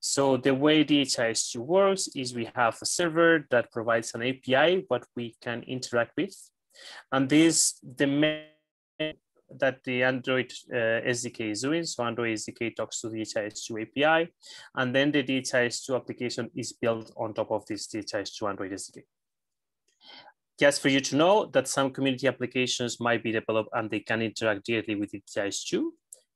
[SPEAKER 4] So the way DHIS2 works is we have a server that provides an API, what we can interact with. And this, the main that the Android uh, SDK is doing. So Android SDK talks to the DHIS2 API, and then the DHIS2 application is built on top of this DHIS2 Android SDK. Just for you to know that some community applications might be developed and they can interact directly with the DHIS2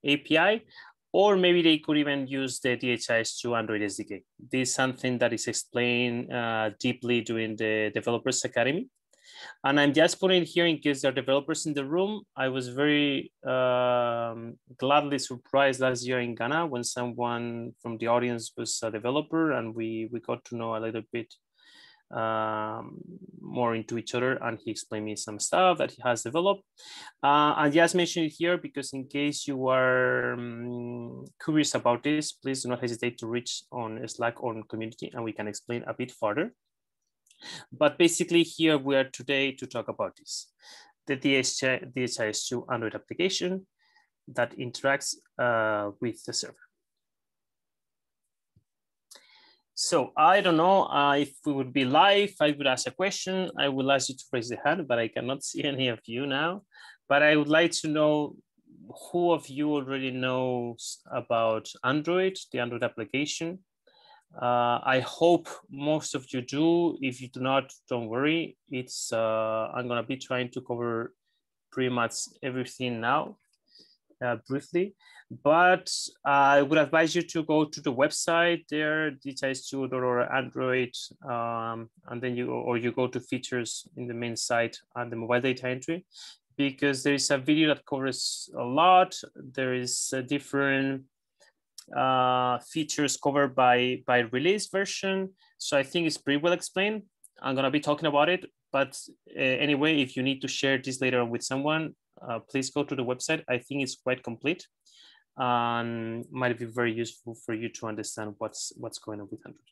[SPEAKER 4] API, or maybe they could even use the DHIS2 Android SDK. This is something that is explained uh, deeply during the Developers Academy. And I'm just putting it here in case there are developers in the room. I was very um, gladly surprised last year in Ghana when someone from the audience was a developer and we, we got to know a little bit um, more into each other and he explained me some stuff that he has developed. Uh, and just mention it here because in case you are um, curious about this, please do not hesitate to reach on Slack or community and we can explain a bit further. But basically here we are today to talk about this, the DHIS2 Android application that interacts uh, with the server. So I don't know uh, if we would be live, I would ask a question. I will ask you to raise the hand, but I cannot [laughs] see any of you now. But I would like to know who of you already knows about Android, the Android application, uh, I hope most of you do. If you do not, don't worry. It's uh, I'm gonna be trying to cover pretty much everything now, uh, briefly. But I would advise you to go to the website there, DHIS2 Android, um, and then you or you go to features in the main site and the mobile data entry, because there is a video that covers a lot. There is a different uh, features covered by, by release version. So I think it's pretty well explained. I'm gonna be talking about it, but uh, anyway, if you need to share this later with someone, uh, please go to the website. I think it's quite complete and might be very useful for you to understand what's, what's going on with Android.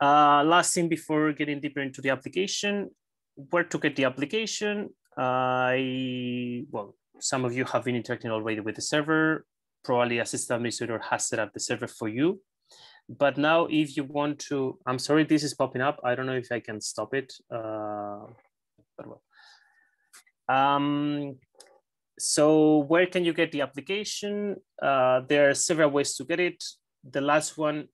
[SPEAKER 4] Uh, last thing before getting deeper into the application, where to get the application. I, well, some of you have been interacting already with the server. Probably a system administrator has set up the server for you. But now if you want to, I'm sorry, this is popping up. I don't know if I can stop it. Uh, but well. Um, so where can you get the application? Uh, there are several ways to get it. The last one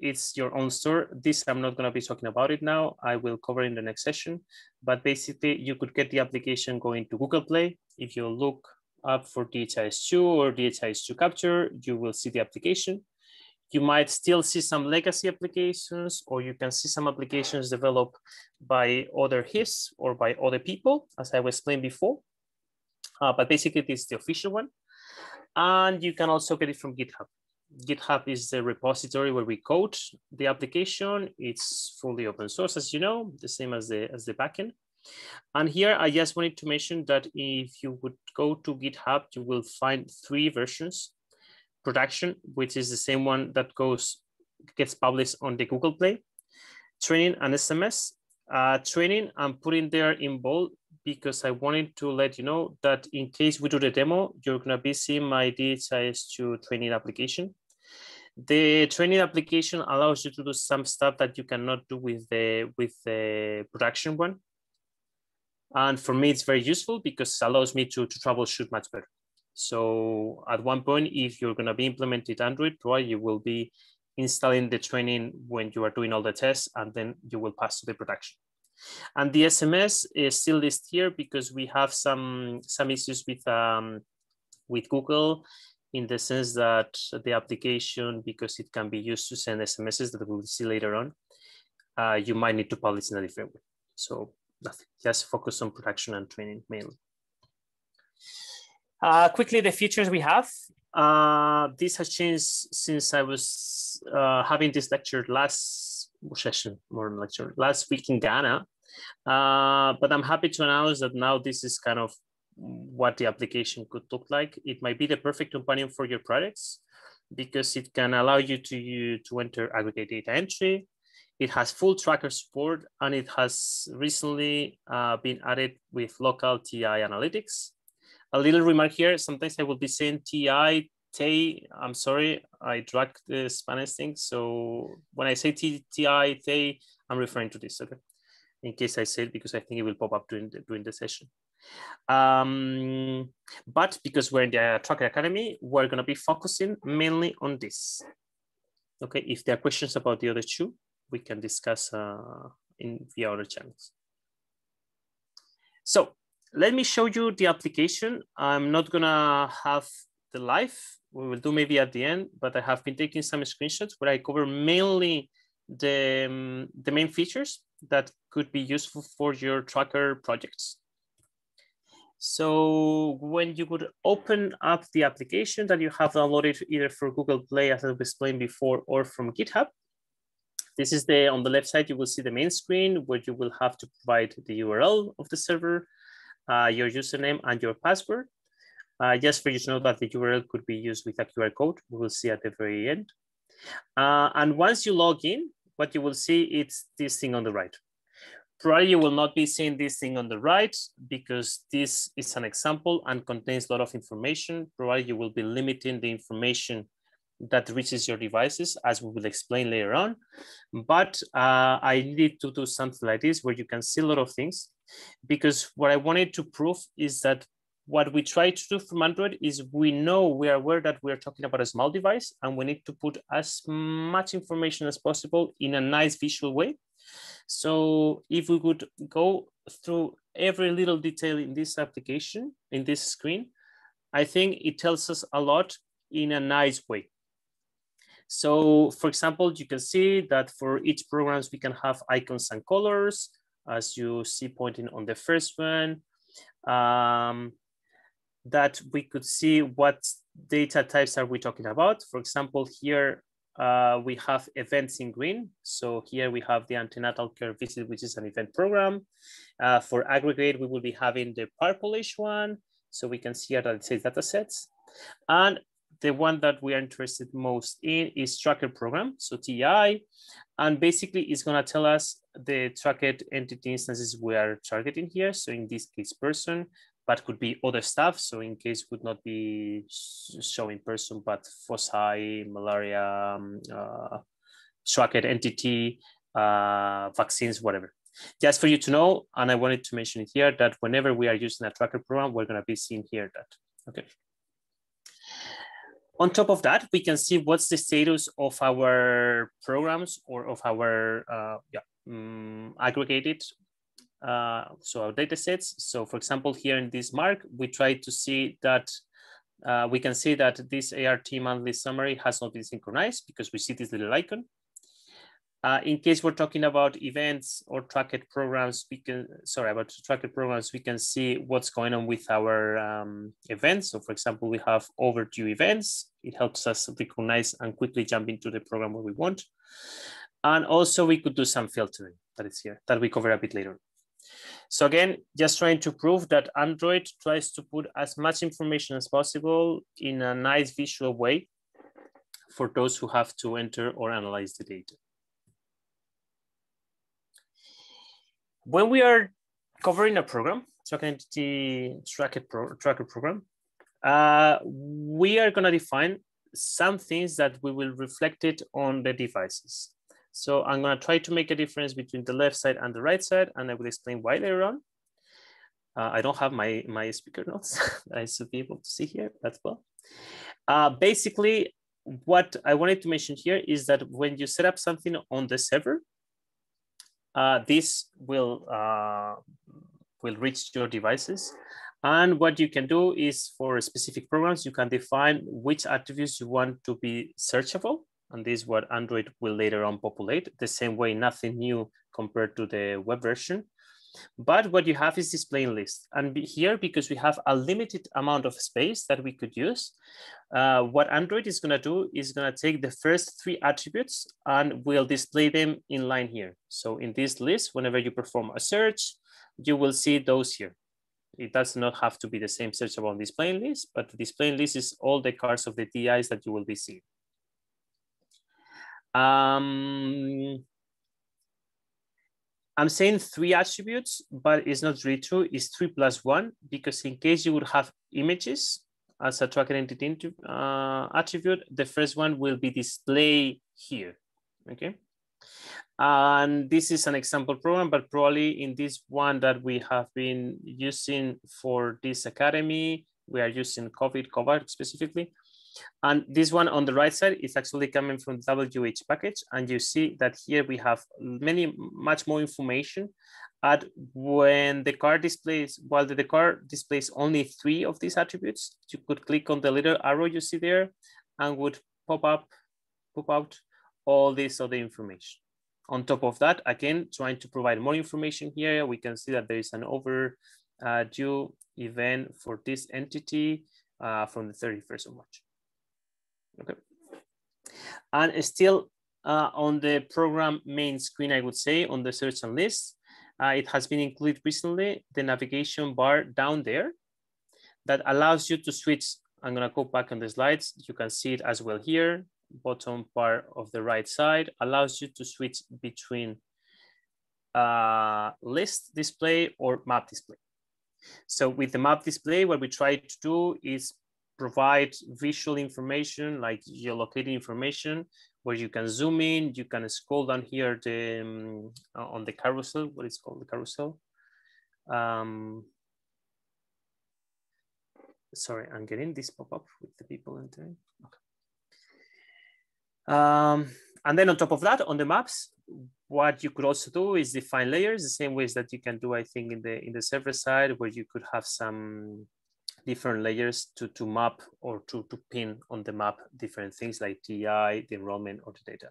[SPEAKER 4] it's your own store. This, I'm not gonna be talking about it now. I will cover in the next session, but basically you could get the application going to Google Play. If you look up for DHIS2 or DHIS2 Capture, you will see the application. You might still see some legacy applications, or you can see some applications developed by other HISP or by other people, as I was explained before. Uh, but basically, this is the official one. And you can also get it from GitHub. GitHub is the repository where we code the application. It's fully open source, as you know, the same as the, as the backend. And here I just wanted to mention that if you would go to GitHub, you will find three versions. Production, which is the same one that goes gets published on the Google Play. Training and SMS. Uh, training, I'm putting there in bold because I wanted to let you know that in case we do the demo, you're gonna be seeing my DHIS2 training application. The training application allows you to do some stuff that you cannot do with the, with the production one. And for me, it's very useful because it allows me to, to troubleshoot much better. So at one point, if you're gonna be implemented Android, right, you will be installing the training when you are doing all the tests, and then you will pass to the production. And the SMS is still listed here because we have some, some issues with, um, with Google in the sense that the application, because it can be used to send SMSs that we'll see later on, uh, you might need to publish in a different way. So nothing, just focus on production and training mainly. Uh, quickly, the features we have. Uh, this has changed since I was uh, having this lecture last session, more lecture, last week in Ghana. Uh, but I'm happy to announce that now this is kind of what the application could look like. It might be the perfect companion for your projects because it can allow you to, you to enter aggregate data entry. It has full tracker support and it has recently uh, been added with local TI analytics. A little remark here, sometimes I will be saying TI, TI, I'm sorry, I drag the Spanish thing. So when I say TI, TI, I'm referring to this, okay? In case I say it because I think it will pop up during the, during the session. Um, but because we're in the Tracker Academy, we're gonna be focusing mainly on this. Okay, if there are questions about the other two, we can discuss uh, in the other channels. So let me show you the application. I'm not gonna have the live, we will do maybe at the end, but I have been taking some screenshots where I cover mainly the, um, the main features that could be useful for your tracker projects. So when you would open up the application that you have downloaded either for Google Play, as I've explained before, or from GitHub, this is the, on the left side, you will see the main screen where you will have to provide the URL of the server, uh, your username and your password. Uh, just for you to know that the URL could be used with a QR code, we will see at the very end. Uh, and once you log in, what you will see is this thing on the right. Probably you will not be seeing this thing on the right because this is an example and contains a lot of information. Probably you will be limiting the information that reaches your devices as we will explain later on. But uh, I needed to do something like this where you can see a lot of things because what I wanted to prove is that what we try to do from Android is we know we are aware that we are talking about a small device and we need to put as much information as possible in a nice visual way so if we could go through every little detail in this application, in this screen, I think it tells us a lot in a nice way. So for example, you can see that for each programs, we can have icons and colors, as you see pointing on the first one, um, that we could see what data types are we talking about. For example, here uh, we have events in green. So here we have the antenatal care visit, which is an event program. Uh, for aggregate, we will be having the purplish one. So we can see that it says data sets. And the one that we are interested most in is tracker program, so TI. And basically it's gonna tell us the tracked entity instances we are targeting here. So in this case, person, but could be other stuff. So in case would not be showing person, but foci, malaria, um, uh, tracked entity, uh, vaccines, whatever. Just for you to know, and I wanted to mention it here, that whenever we are using a tracker program, we're gonna be seeing here that, okay. On top of that, we can see what's the status of our programs or of our uh, yeah, um, aggregated uh, so our data sets. So for example, here in this mark, we try to see that uh, we can see that this ART monthly summary has not been synchronized because we see this little icon. Uh, in case we're talking about events or tracked programs, we can, sorry, about tracked programs, we can see what's going on with our um, events. So for example, we have overdue events. It helps us recognize and quickly jump into the program where we want. And also we could do some filtering that is here that we cover a bit later. So again, just trying to prove that Android tries to put as much information as possible in a nice visual way for those who have to enter or analyze the data. When we are covering a program, tracker entity tracker, pro, tracker program, uh, we are gonna define some things that we will reflect it on the devices. So I'm gonna try to make a difference between the left side and the right side, and I will explain why later on. Uh, I don't have my, my speaker notes. [laughs] I should be able to see here as well. Uh, basically, what I wanted to mention here is that when you set up something on the server, uh, this will, uh, will reach your devices. And what you can do is for specific programs, you can define which attributes you want to be searchable. And this is what Android will later on populate. The same way, nothing new compared to the web version. But what you have is displaying list. And here, because we have a limited amount of space that we could use, uh, what Android is gonna do is gonna take the first three attributes and will display them in line here. So in this list, whenever you perform a search, you will see those here. It does not have to be the same searchable displaying list, but the displaying list is all the cars of the TIs that you will be seeing. Um, I'm saying three attributes, but it's not really true. It's three plus one, because in case you would have images as a tracker entity uh, attribute, the first one will be display here, okay? And this is an example program, but probably in this one that we have been using for this academy, we are using COVID, COVID specifically. And this one on the right side is actually coming from WH package. And you see that here we have many, much more information. at when the card displays, while the card displays only three of these attributes, you could click on the little arrow you see there and would pop up, pop out all this other information. On top of that, again, trying to provide more information here, we can see that there is an overdue event for this entity uh, from the 31st of March. Okay. And still uh, on the program main screen, I would say on the search and list, uh, it has been included recently, the navigation bar down there that allows you to switch. I'm gonna go back on the slides. You can see it as well here, bottom part of the right side, allows you to switch between uh, list display or map display. So with the map display, what we try to do is provide visual information like geolocating information where you can zoom in, you can scroll down here the, um, on the carousel, what is called the carousel. Um, sorry, I'm getting this pop-up with the people entering. Okay. Um, and then on top of that, on the maps, what you could also do is define layers, the same ways that you can do, I think, in the in the server side, where you could have some different layers to, to map or to, to pin on the map different things like TI, the enrollment, or the data.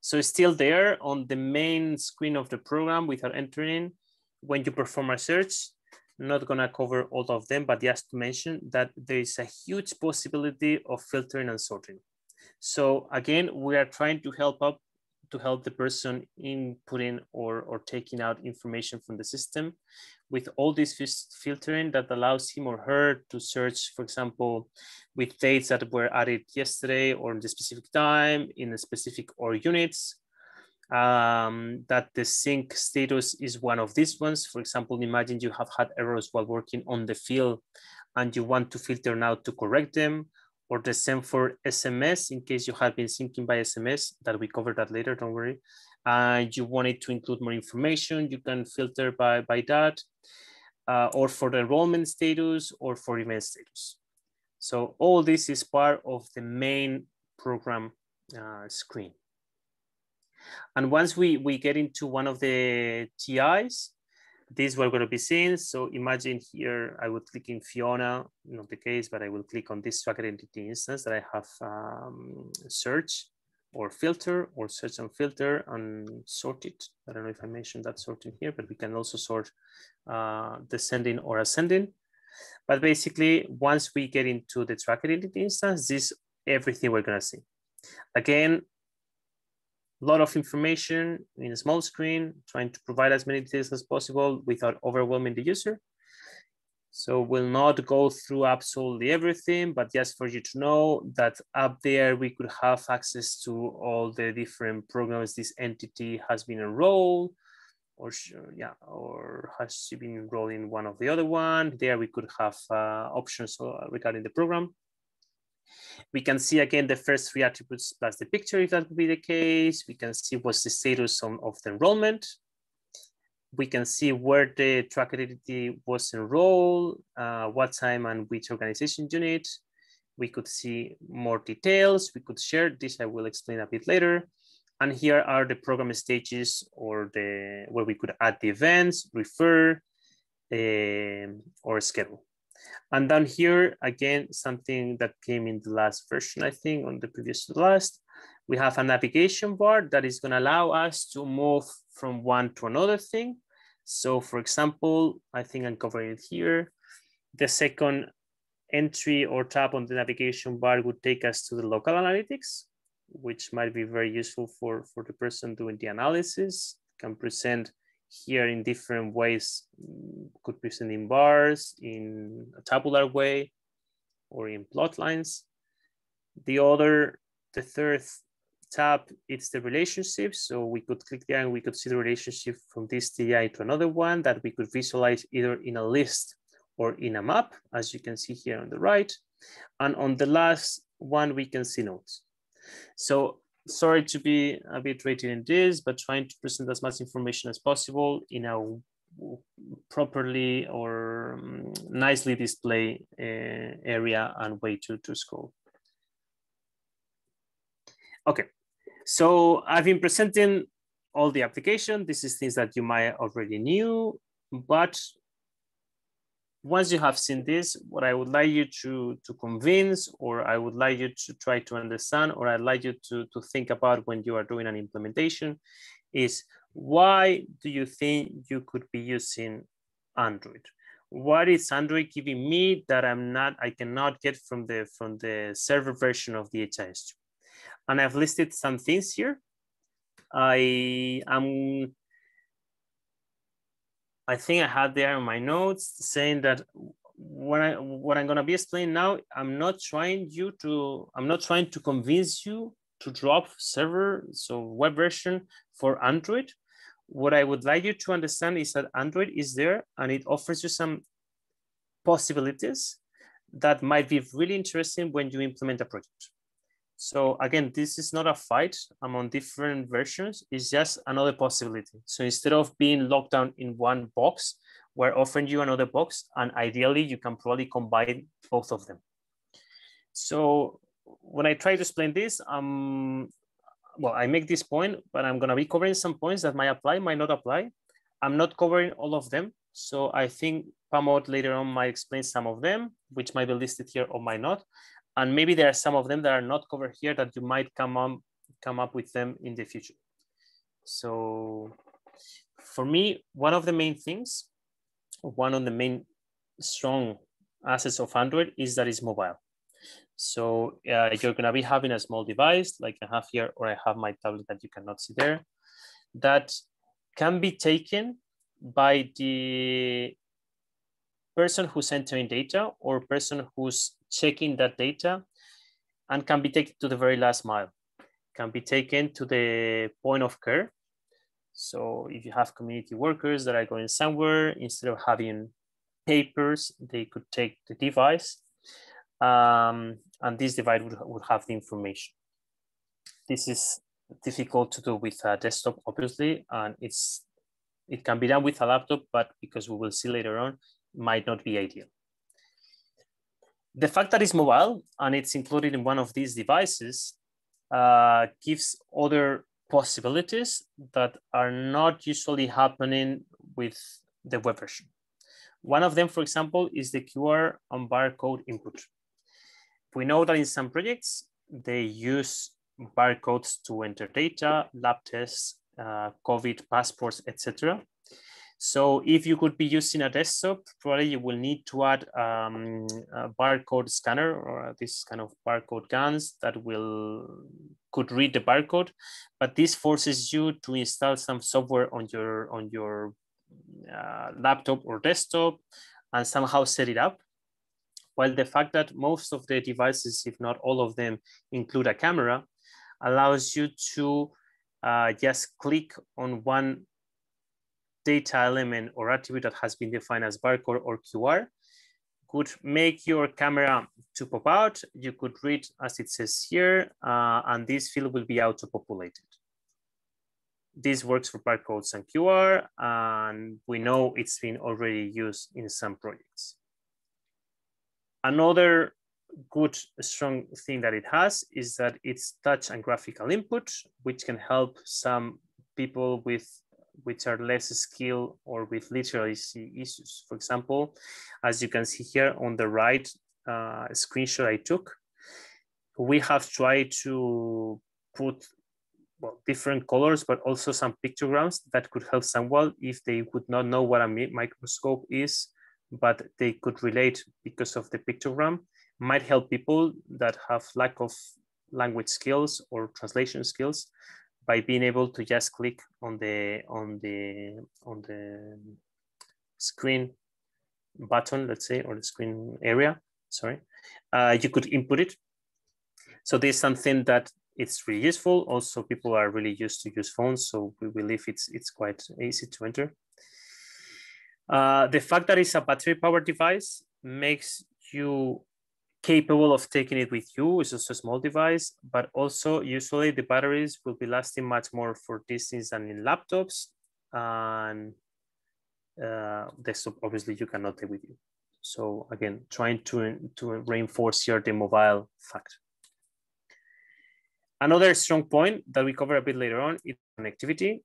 [SPEAKER 4] So it's still there on the main screen of the program without entering. When you perform a search, not gonna cover all of them, but just to mention that there is a huge possibility of filtering and sorting. So again, we are trying to help up to help the person inputting or, or taking out information from the system with all this filtering that allows him or her to search, for example, with dates that were added yesterday or in the specific time in a specific or units, um, that the sync status is one of these ones. For example, imagine you have had errors while working on the field and you want to filter now to correct them or the same for SMS in case you have been syncing by SMS that we cover that later, don't worry. And uh, you wanted to include more information, you can filter by, by that uh, or for the enrollment status or for event status. So all this is part of the main program uh, screen. And once we, we get into one of the TIs, this we're going to be seeing. So imagine here, I would click in Fiona, not the case, but I will click on this tracker entity instance that I have um, search or filter or search and filter and sort it. I don't know if I mentioned that sorting here, but we can also sort uh, descending or ascending. But basically, once we get into the tracker entity instance, this everything we're gonna see. Again, a lot of information in a small screen, trying to provide as many details as possible without overwhelming the user. So we'll not go through absolutely everything, but just for you to know that up there, we could have access to all the different programs this entity has been enrolled, or yeah, or has she been enrolled in one of the other one. There we could have uh, options uh, regarding the program. We can see again the first three attributes plus the picture, if that would be the case. We can see what's the status of, of the enrollment we can see where the tracked entity was enrolled, uh, what time and which organization unit. We could see more details. We could share this. I will explain a bit later. And here are the program stages or the where we could add the events, refer, uh, or schedule. And down here, again, something that came in the last version, I think, on the previous last, we have a navigation bar that is going to allow us to move from one to another thing. So for example, I think I'm covering it here. The second entry or tab on the navigation bar would take us to the local analytics, which might be very useful for, for the person doing the analysis. Can present here in different ways, mm, could present in bars, in a tabular way, or in plot lines. The other, the third tab, it's the relationships. So we could click there and we could see the relationship from this TI to another one that we could visualize either in a list or in a map, as you can see here on the right. And on the last one, we can see notes. So sorry to be a bit rated in this, but trying to present as much information as possible in a properly or um, nicely display uh, area and way to, to scroll. Okay, so I've been presenting all the application. This is things that you might already knew, but once you have seen this, what I would like you to, to convince, or I would like you to try to understand, or I'd like you to, to think about when you are doing an implementation is why do you think you could be using Android? What is Android giving me that I'm not, I cannot get from the, from the server version of the DHIS2? and I've listed some things here. I am, I think I had there in my notes saying that what I what I'm gonna be explaining now, I'm not trying you to, I'm not trying to convince you to drop server, so web version for Android. What I would like you to understand is that Android is there and it offers you some possibilities that might be really interesting when you implement a project. So again, this is not a fight among different versions. It's just another possibility. So instead of being locked down in one box, we're offering you another box and ideally you can probably combine both of them. So when I try to explain this, um, well, I make this point, but I'm gonna be covering some points that might apply, might not apply. I'm not covering all of them. So I think Pramod later on might explain some of them, which might be listed here or might not. And maybe there are some of them that are not covered here that you might come on, come up with them in the future. So for me, one of the main things, one of the main strong assets of Android is that it's mobile. So uh, you're gonna be having a small device like I have here, or I have my tablet that you cannot see there, that can be taken by the person who's entering data or person who's checking that data and can be taken to the very last mile, can be taken to the point of care. So if you have community workers that are going somewhere, instead of having papers, they could take the device um, and this device would, would have the information. This is difficult to do with a desktop, obviously, and it's it can be done with a laptop, but because we will see later on, might not be ideal. The fact that it's mobile and it's included in one of these devices uh, gives other possibilities that are not usually happening with the web version. One of them, for example, is the QR and barcode input. We know that in some projects, they use barcodes to enter data, lab tests, uh, COVID passports, etc. So if you could be using a desktop, probably you will need to add um, a barcode scanner or this kind of barcode guns that will could read the barcode, but this forces you to install some software on your on your uh, laptop or desktop and somehow set it up. While the fact that most of the devices, if not all of them, include a camera, allows you to uh, just click on one data element or attribute that has been defined as barcode or QR could make your camera to pop out. You could read as it says here, uh, and this field will be auto-populated. This works for barcodes and QR, and we know it's been already used in some projects. Another good, strong thing that it has is that it's touch and graphical input, which can help some people with which are less skilled or with literacy issues. For example, as you can see here on the right uh, screenshot I took, we have tried to put well, different colors, but also some pictograms that could help someone if they would not know what a microscope is, but they could relate because of the pictogram, might help people that have lack of language skills or translation skills by being able to just click on the on the on the screen button, let's say, or the screen area, sorry, uh, you could input it. So this is something that it's really useful. Also, people are really used to use phones, so we believe it's it's quite easy to enter. Uh, the fact that it's a battery powered device makes you capable of taking it with you. It's just a small device, but also usually the batteries will be lasting much more for distance than in laptops. And uh, desktop, obviously you cannot take with you. So again, trying to, to reinforce here the mobile fact. Another strong point that we cover a bit later on is connectivity.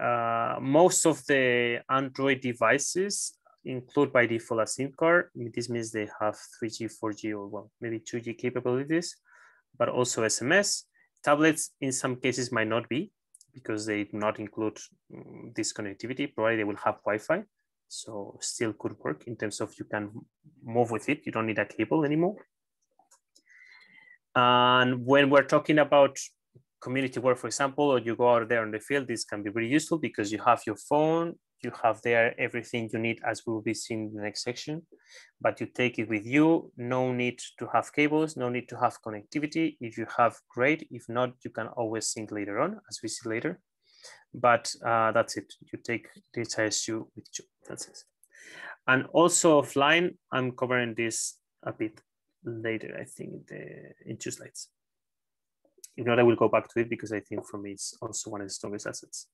[SPEAKER 4] Uh, most of the Android devices include by default a SIM card. This means they have 3G, 4G, or well, maybe 2G capabilities, but also SMS. Tablets in some cases might not be because they do not include um, this connectivity, provided they will have Wi-Fi. So still could work in terms of you can move with it. You don't need a cable anymore. And when we're talking about community work, for example, or you go out there on the field, this can be really useful because you have your phone, you have there everything you need as we will be seeing in the next section, but you take it with you. No need to have cables, no need to have connectivity. If you have, great. If not, you can always sync later on as we see later. But uh, that's it. You take this ISU with you, that's it. And also offline, I'm covering this a bit later, I think in, the, in two slides. If not, I will go back to it because I think for me, it's also one of the strongest assets.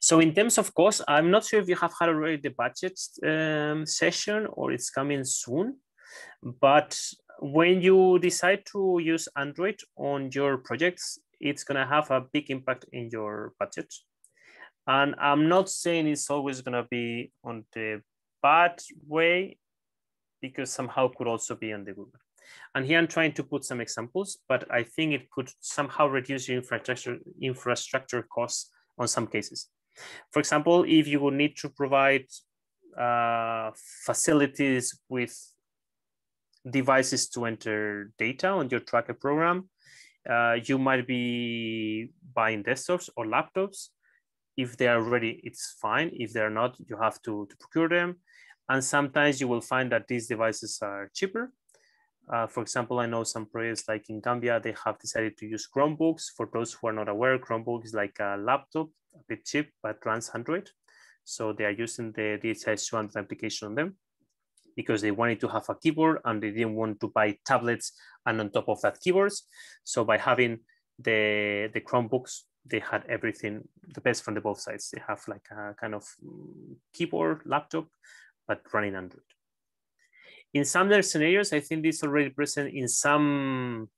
[SPEAKER 4] So in terms of cost, I'm not sure if you have had already the budget um, session or it's coming soon, but when you decide to use Android on your projects, it's gonna have a big impact in your budget. And I'm not saying it's always gonna be on the bad way because somehow could also be on the good. And here I'm trying to put some examples, but I think it could somehow reduce your infrastructure infrastructure costs on some cases. For example, if you would need to provide uh, facilities with devices to enter data on your tracker program, uh, you might be buying desktops or laptops. If they are ready, it's fine. If they're not, you have to, to procure them. And sometimes you will find that these devices are cheaper. Uh, for example, I know some projects like in Gambia, they have decided to use Chromebooks. For those who are not aware, Chromebook is like a laptop a bit cheap, but runs Android. So they are using the DHIS200 application on them because they wanted to have a keyboard and they didn't want to buy tablets and on top of that keyboards. So by having the, the Chromebooks, they had everything, the best from the both sides. They have like a kind of mm, keyboard laptop, but running Android. In some other scenarios, I think this already present in some,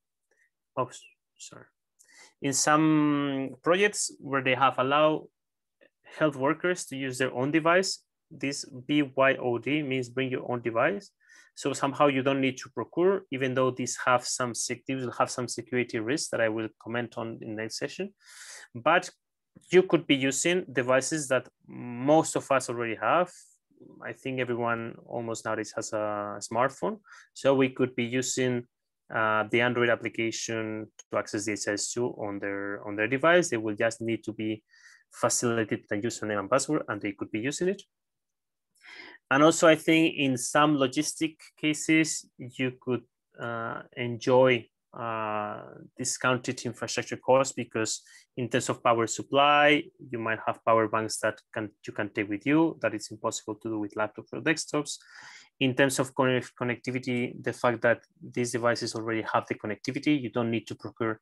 [SPEAKER 4] oh, sorry in some projects where they have allowed health workers to use their own device, This BYOD means bring your own device. So somehow you don't need to procure, even though these have some these have some security risks that I will comment on in the next session. But you could be using devices that most of us already have. I think everyone almost nowadays has a smartphone. So we could be using uh, the Android application to access the DHIS2 on their on their device. They will just need to be facilitated the username and password, and they could be using it. And also, I think in some logistic cases, you could uh, enjoy uh, discounted infrastructure costs because in terms of power supply, you might have power banks that can you can take with you that it's impossible to do with laptops or desktops. In terms of connectivity, the fact that these devices already have the connectivity, you don't need to procure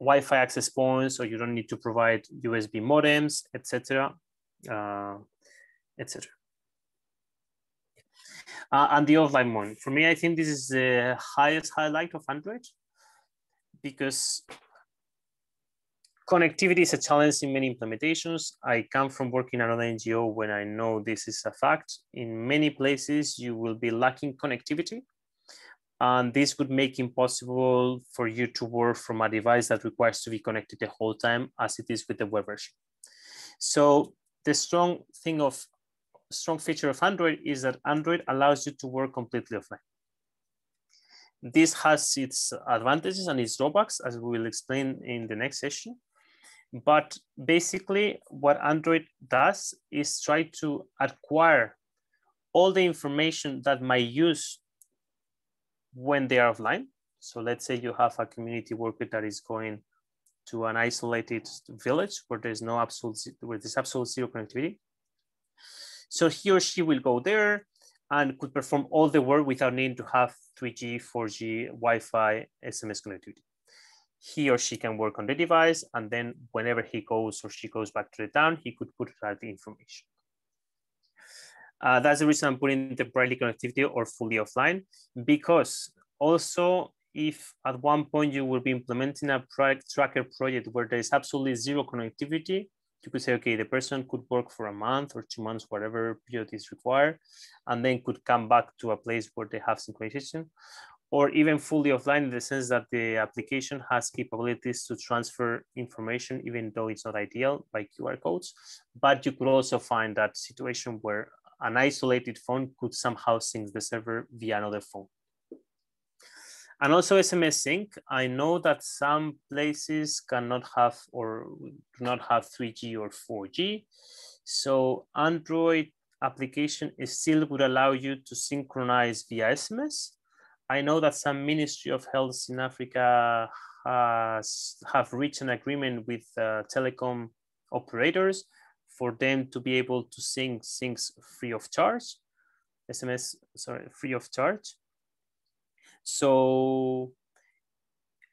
[SPEAKER 4] Wi-Fi access points or you don't need to provide USB modems, etc., uh, etc. Uh, and the offline one. For me, I think this is the highest highlight of Android because connectivity is a challenge in many implementations. I come from working at another NGO when I know this is a fact. In many places, you will be lacking connectivity. And this would make impossible for you to work from a device that requires to be connected the whole time as it is with the web version. So the strong thing of strong feature of Android is that Android allows you to work completely offline. This has its advantages and its drawbacks, as we will explain in the next session. But basically, what Android does is try to acquire all the information that might use when they are offline. So let's say you have a community worker that is going to an isolated village where there's no absolute where there's absolute zero connectivity. So he or she will go there and could perform all the work without needing to have 3G, 4G, Wi-Fi, SMS connectivity. He or she can work on the device, and then whenever he goes or she goes back to the town, he could put out the information. Uh, that's the reason I'm putting temporary connectivity or fully offline, because also if at one point you will be implementing a tracker project where there is absolutely zero connectivity, you could say, okay, the person could work for a month or two months, whatever period is required, and then could come back to a place where they have synchronization, or even fully offline in the sense that the application has capabilities to transfer information, even though it's not ideal by QR codes. But you could also find that situation where an isolated phone could somehow sync the server via another phone. And also SMS sync, I know that some places cannot have or do not have 3G or 4G. So Android application still would allow you to synchronize via SMS. I know that some Ministry of Health in Africa has have reached an agreement with uh, telecom operators for them to be able to sync things free of charge, SMS, sorry, free of charge. So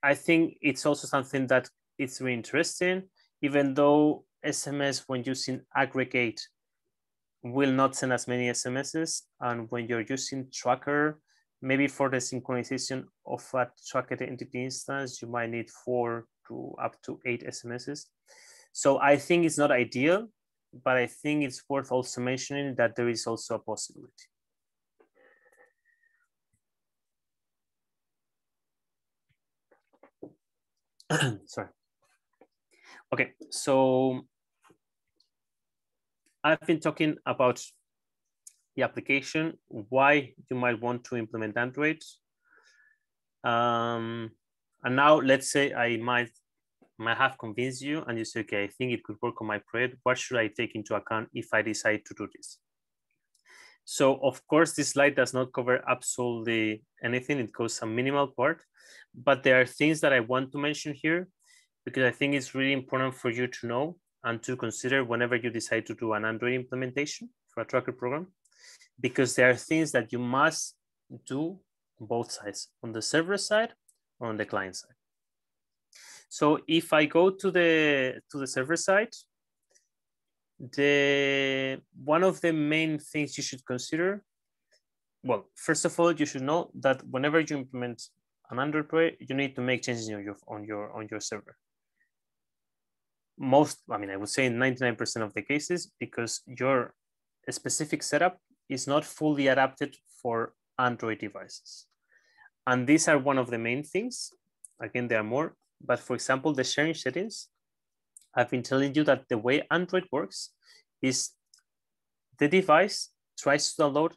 [SPEAKER 4] I think it's also something that it's very interesting, even though SMS when using aggregate will not send as many SMSs. And when you're using tracker, maybe for the synchronization of a tracker entity instance, you might need four to up to eight SMSs. So I think it's not ideal, but I think it's worth also mentioning that there is also a possibility. [clears throat] sorry. Okay, so I've been talking about the application, why you might want to implement Android. Um, and now let's say I might, might have convinced you and you say, okay, I think it could work on my project. What should I take into account if I decide to do this? So of course, this slide does not cover absolutely anything. It goes a minimal part, but there are things that I want to mention here because I think it's really important for you to know and to consider whenever you decide to do an Android implementation for a tracker program, because there are things that you must do both sides, on the server side or on the client side. So if I go to the to the server side, the one of the main things you should consider, well, first of all, you should know that whenever you implement an Android project, you need to make changes on your on your on your server. Most, I mean, I would say 99% of the cases, because your specific setup is not fully adapted for Android devices. And these are one of the main things. Again, there are more, but for example, the sharing settings, I've been telling you that the way Android works is the device tries to download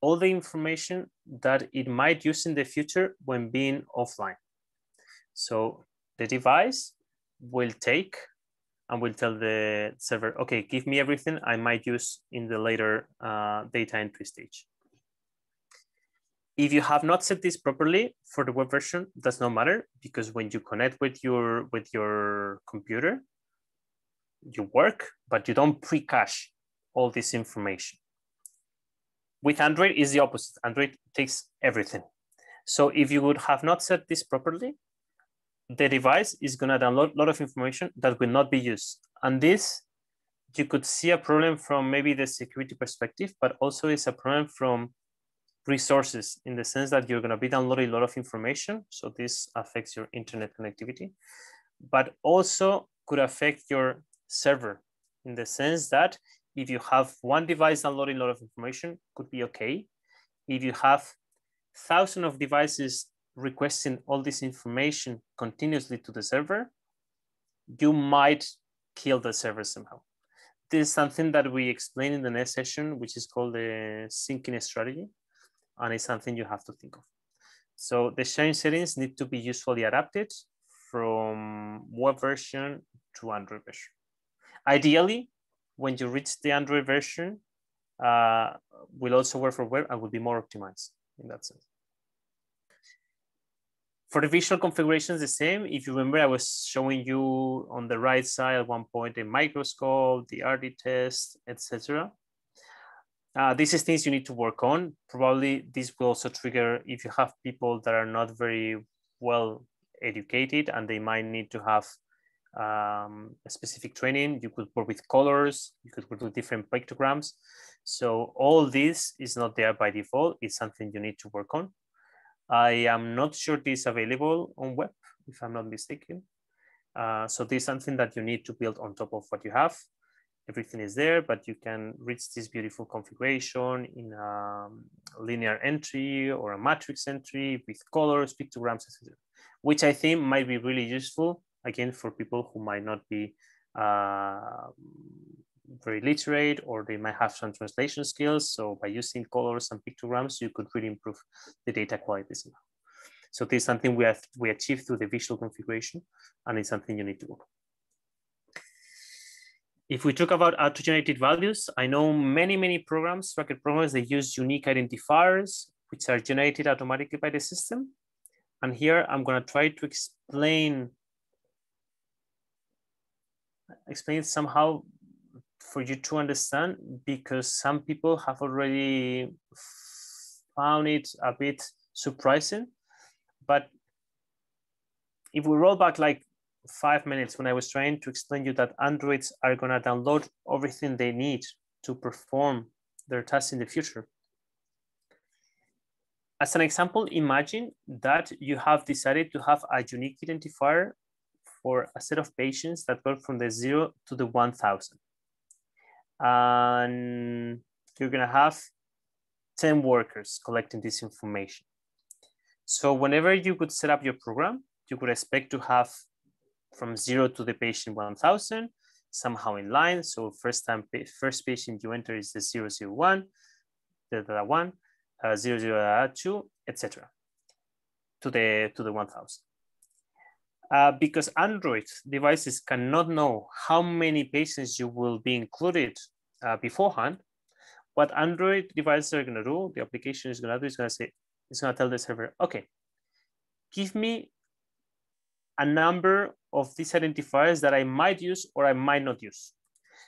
[SPEAKER 4] all the information that it might use in the future when being offline. So the device will take and will tell the server, okay, give me everything I might use in the later uh, data entry stage. If you have not set this properly for the web version, does not matter because when you connect with your with your computer, you work, but you don't pre-cache all this information. With Android is the opposite. Android takes everything. So if you would have not set this properly, the device is going to download a lot of information that will not be used. And this, you could see a problem from maybe the security perspective, but also it's a problem from resources in the sense that you're going to be downloading a lot of information. So this affects your internet connectivity, but also could affect your server in the sense that if you have one device downloading a lot of information, could be okay. If you have thousands of devices requesting all this information continuously to the server, you might kill the server somehow. This is something that we explain in the next session, which is called the syncing strategy, and it's something you have to think of. So the sharing settings need to be usefully adapted from web version to Android version. Ideally, when you reach the Android version, uh, will also work for web and will be more optimized in that sense. For the visual configuration, is the same. If you remember, I was showing you on the right side at one point a microscope, the RD test, etc. Uh, this is things you need to work on. Probably this will also trigger if you have people that are not very well educated and they might need to have um, a specific training. You could work with colors, you could work with different pictograms. So all this is not there by default. It's something you need to work on. I am not sure this is available on web, if I'm not mistaken. Uh, so this is something that you need to build on top of what you have. Everything is there, but you can reach this beautiful configuration in a linear entry or a matrix entry with colors, pictograms, etc., which I think might be really useful, again, for people who might not be uh, very literate or they might have some translation skills. So by using colors and pictograms, you could really improve the data quality. So this is something we have we achieve through the visual configuration, and it's something you need to work. If we talk about auto-generated values, I know many, many programs, tracker programs, they use unique identifiers, which are generated automatically by the system. And here I'm gonna try to explain explain somehow for you to understand because some people have already found it a bit surprising. But if we roll back like five minutes when I was trying to explain you that Androids are gonna download everything they need to perform their tasks in the future. As an example, imagine that you have decided to have a unique identifier for a set of patients that go from the zero to the 1000 and you're gonna have 10 workers collecting this information. So whenever you could set up your program, you could expect to have from zero to the patient 1000, somehow in line. So first time, first patient you enter is the 001, the data one, uh, 002, etc. to the, to the 1000 uh, because Android devices cannot know how many patients you will be included uh, beforehand, what Android devices are gonna do, the application is gonna do, is gonna say, it's gonna tell the server, okay, give me a number of these identifiers that I might use or I might not use.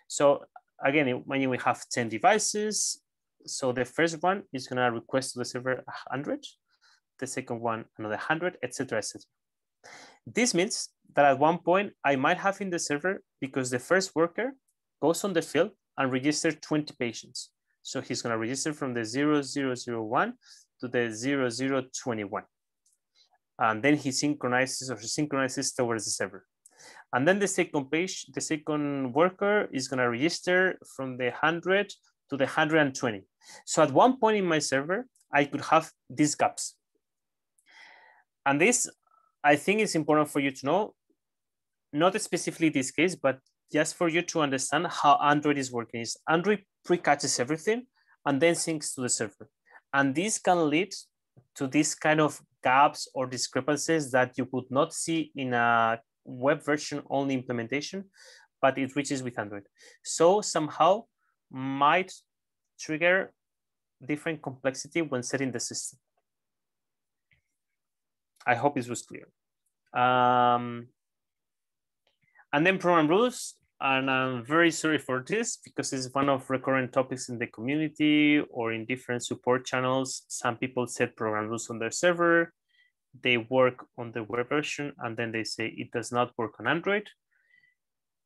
[SPEAKER 4] So again, when we have 10 devices, so the first one is gonna request to the server 100, the second one another 100, etc., etc. This means that at one point I might have in the server because the first worker goes on the field and register 20 patients. So he's gonna register from the 0001 to the 0021. And then he synchronizes or synchronizes towards the server. And then the second page, the second worker is gonna register from the 100 to the 120. So at one point in my server, I could have these gaps. And this, I think it's important for you to know, not specifically this case, but just for you to understand how Android is working. Is Android pre-catches everything and then syncs to the server. And this can lead to this kind of gaps or discrepancies that you could not see in a web version only implementation, but it reaches with Android. So somehow might trigger different complexity when setting the system. I hope this was clear. Um, and then program rules, and I'm very sorry for this because it's one of recurrent topics in the community or in different support channels. Some people set program rules on their server, they work on the web version, and then they say it does not work on Android.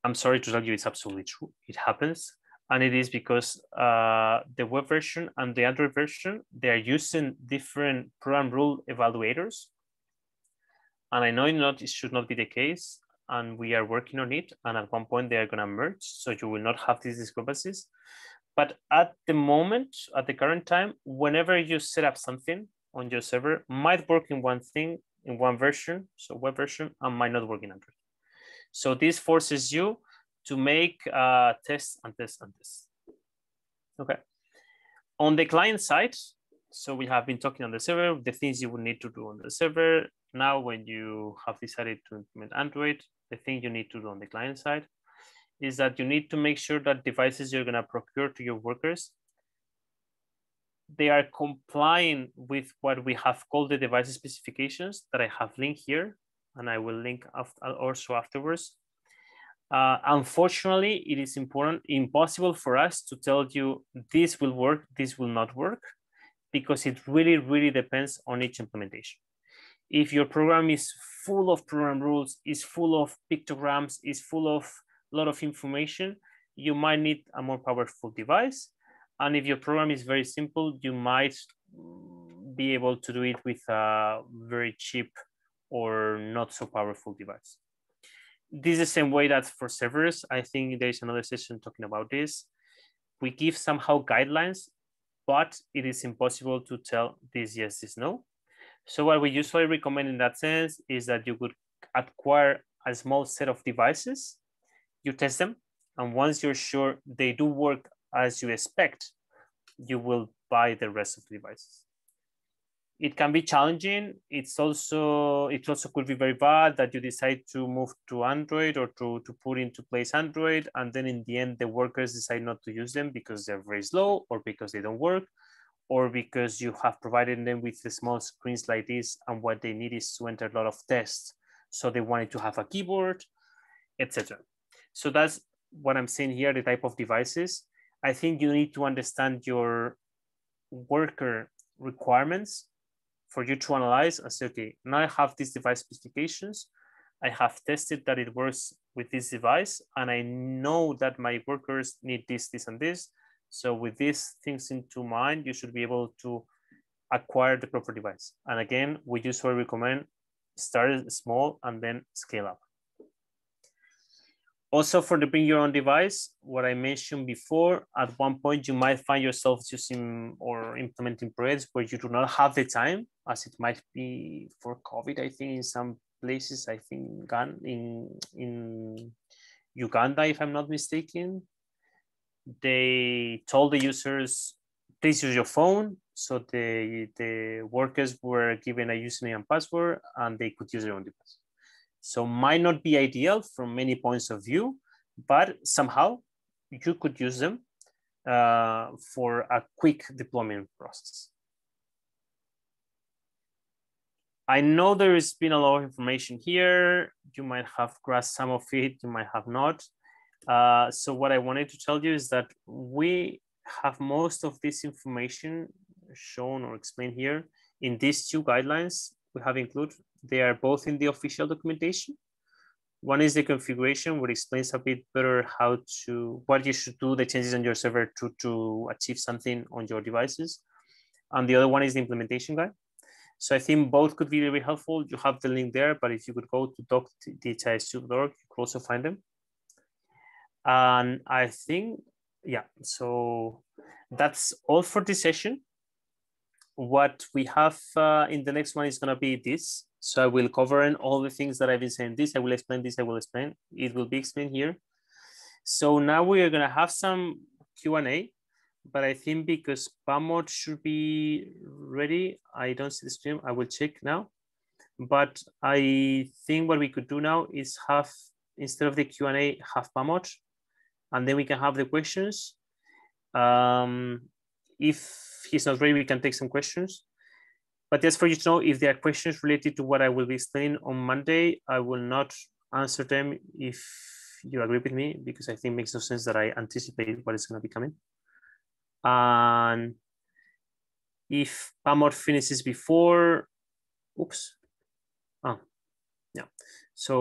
[SPEAKER 4] I'm sorry to tell you it's absolutely true. It happens. And it is because uh, the web version and the Android version, they are using different program rule evaluators. And I know it, not, it should not be the case and we are working on it. And at one point they are gonna merge, so you will not have these discrepancies. But at the moment, at the current time, whenever you set up something on your server, might work in one thing, in one version, so web version, and might not work in Android. So this forces you to make uh, tests and tests and tests. Okay. On the client side, so we have been talking on the server, the things you would need to do on the server. Now, when you have decided to implement Android, the thing you need to do on the client side is that you need to make sure that devices you're gonna procure to your workers, they are complying with what we have called the device specifications that I have linked here, and I will link also afterwards. Uh, unfortunately, it is important, impossible for us to tell you this will work, this will not work, because it really, really depends on each implementation if your program is full of program rules, is full of pictograms, is full of a lot of information, you might need a more powerful device. And if your program is very simple, you might be able to do it with a very cheap or not so powerful device. This is the same way that for servers, I think there's another session talking about this. We give somehow guidelines, but it is impossible to tell this yes, this no. So what we usually recommend in that sense is that you could acquire a small set of devices, you test them, and once you're sure they do work as you expect, you will buy the rest of the devices. It can be challenging. It's also it also could be very bad that you decide to move to Android or to, to put into place Android, and then in the end the workers decide not to use them because they're very slow or because they don't work or because you have provided them with the small screens like this and what they need is to enter a lot of tests. So they wanted to have a keyboard, etc. So that's what I'm saying here, the type of devices. I think you need to understand your worker requirements for you to analyze and say, okay, now I have these device specifications. I have tested that it works with this device and I know that my workers need this, this, and this. So with these things into mind, you should be able to acquire the proper device. And again, we usually recommend start small and then scale up. Also for the bring your own device, what I mentioned before, at one point you might find yourself using or implementing projects where you do not have the time, as it might be for COVID, I think in some places, I think in, in Uganda, if I'm not mistaken, they told the users, please use your phone. So the, the workers were given a username and password and they could use their own device. So might not be ideal from many points of view, but somehow you could use them uh, for a quick deployment process. I know there has been a lot of information here. You might have grasped some of it, you might have not. Uh, so what I wanted to tell you is that we have most of this information shown or explained here in these two guidelines we have included. They are both in the official documentation. One is the configuration, which explains a bit better how to, what you should do, the changes on your server to, to achieve something on your devices. And the other one is the implementation guide. So I think both could be very helpful. You have the link there, but if you could go to doc.dhis2.org, you could also find them and I think, yeah, so that's all for this session. What we have uh, in the next one is gonna be this. So I will cover in all the things that I've been saying this, I will explain this, I will explain. It will be explained here. So now we are gonna have some Q&A, but I think because Pramod should be ready, I don't see the stream, I will check now. But I think what we could do now is have, instead of the Q&A, have Pramod, and then we can have the questions. Um, if he's not ready, we can take some questions. But just for you to know, if there are questions related to what I will be explaining on Monday, I will not answer them if you agree with me, because I think it makes no sense that I anticipate what is going to be coming. And if Pramod finishes before, oops, oh, yeah. So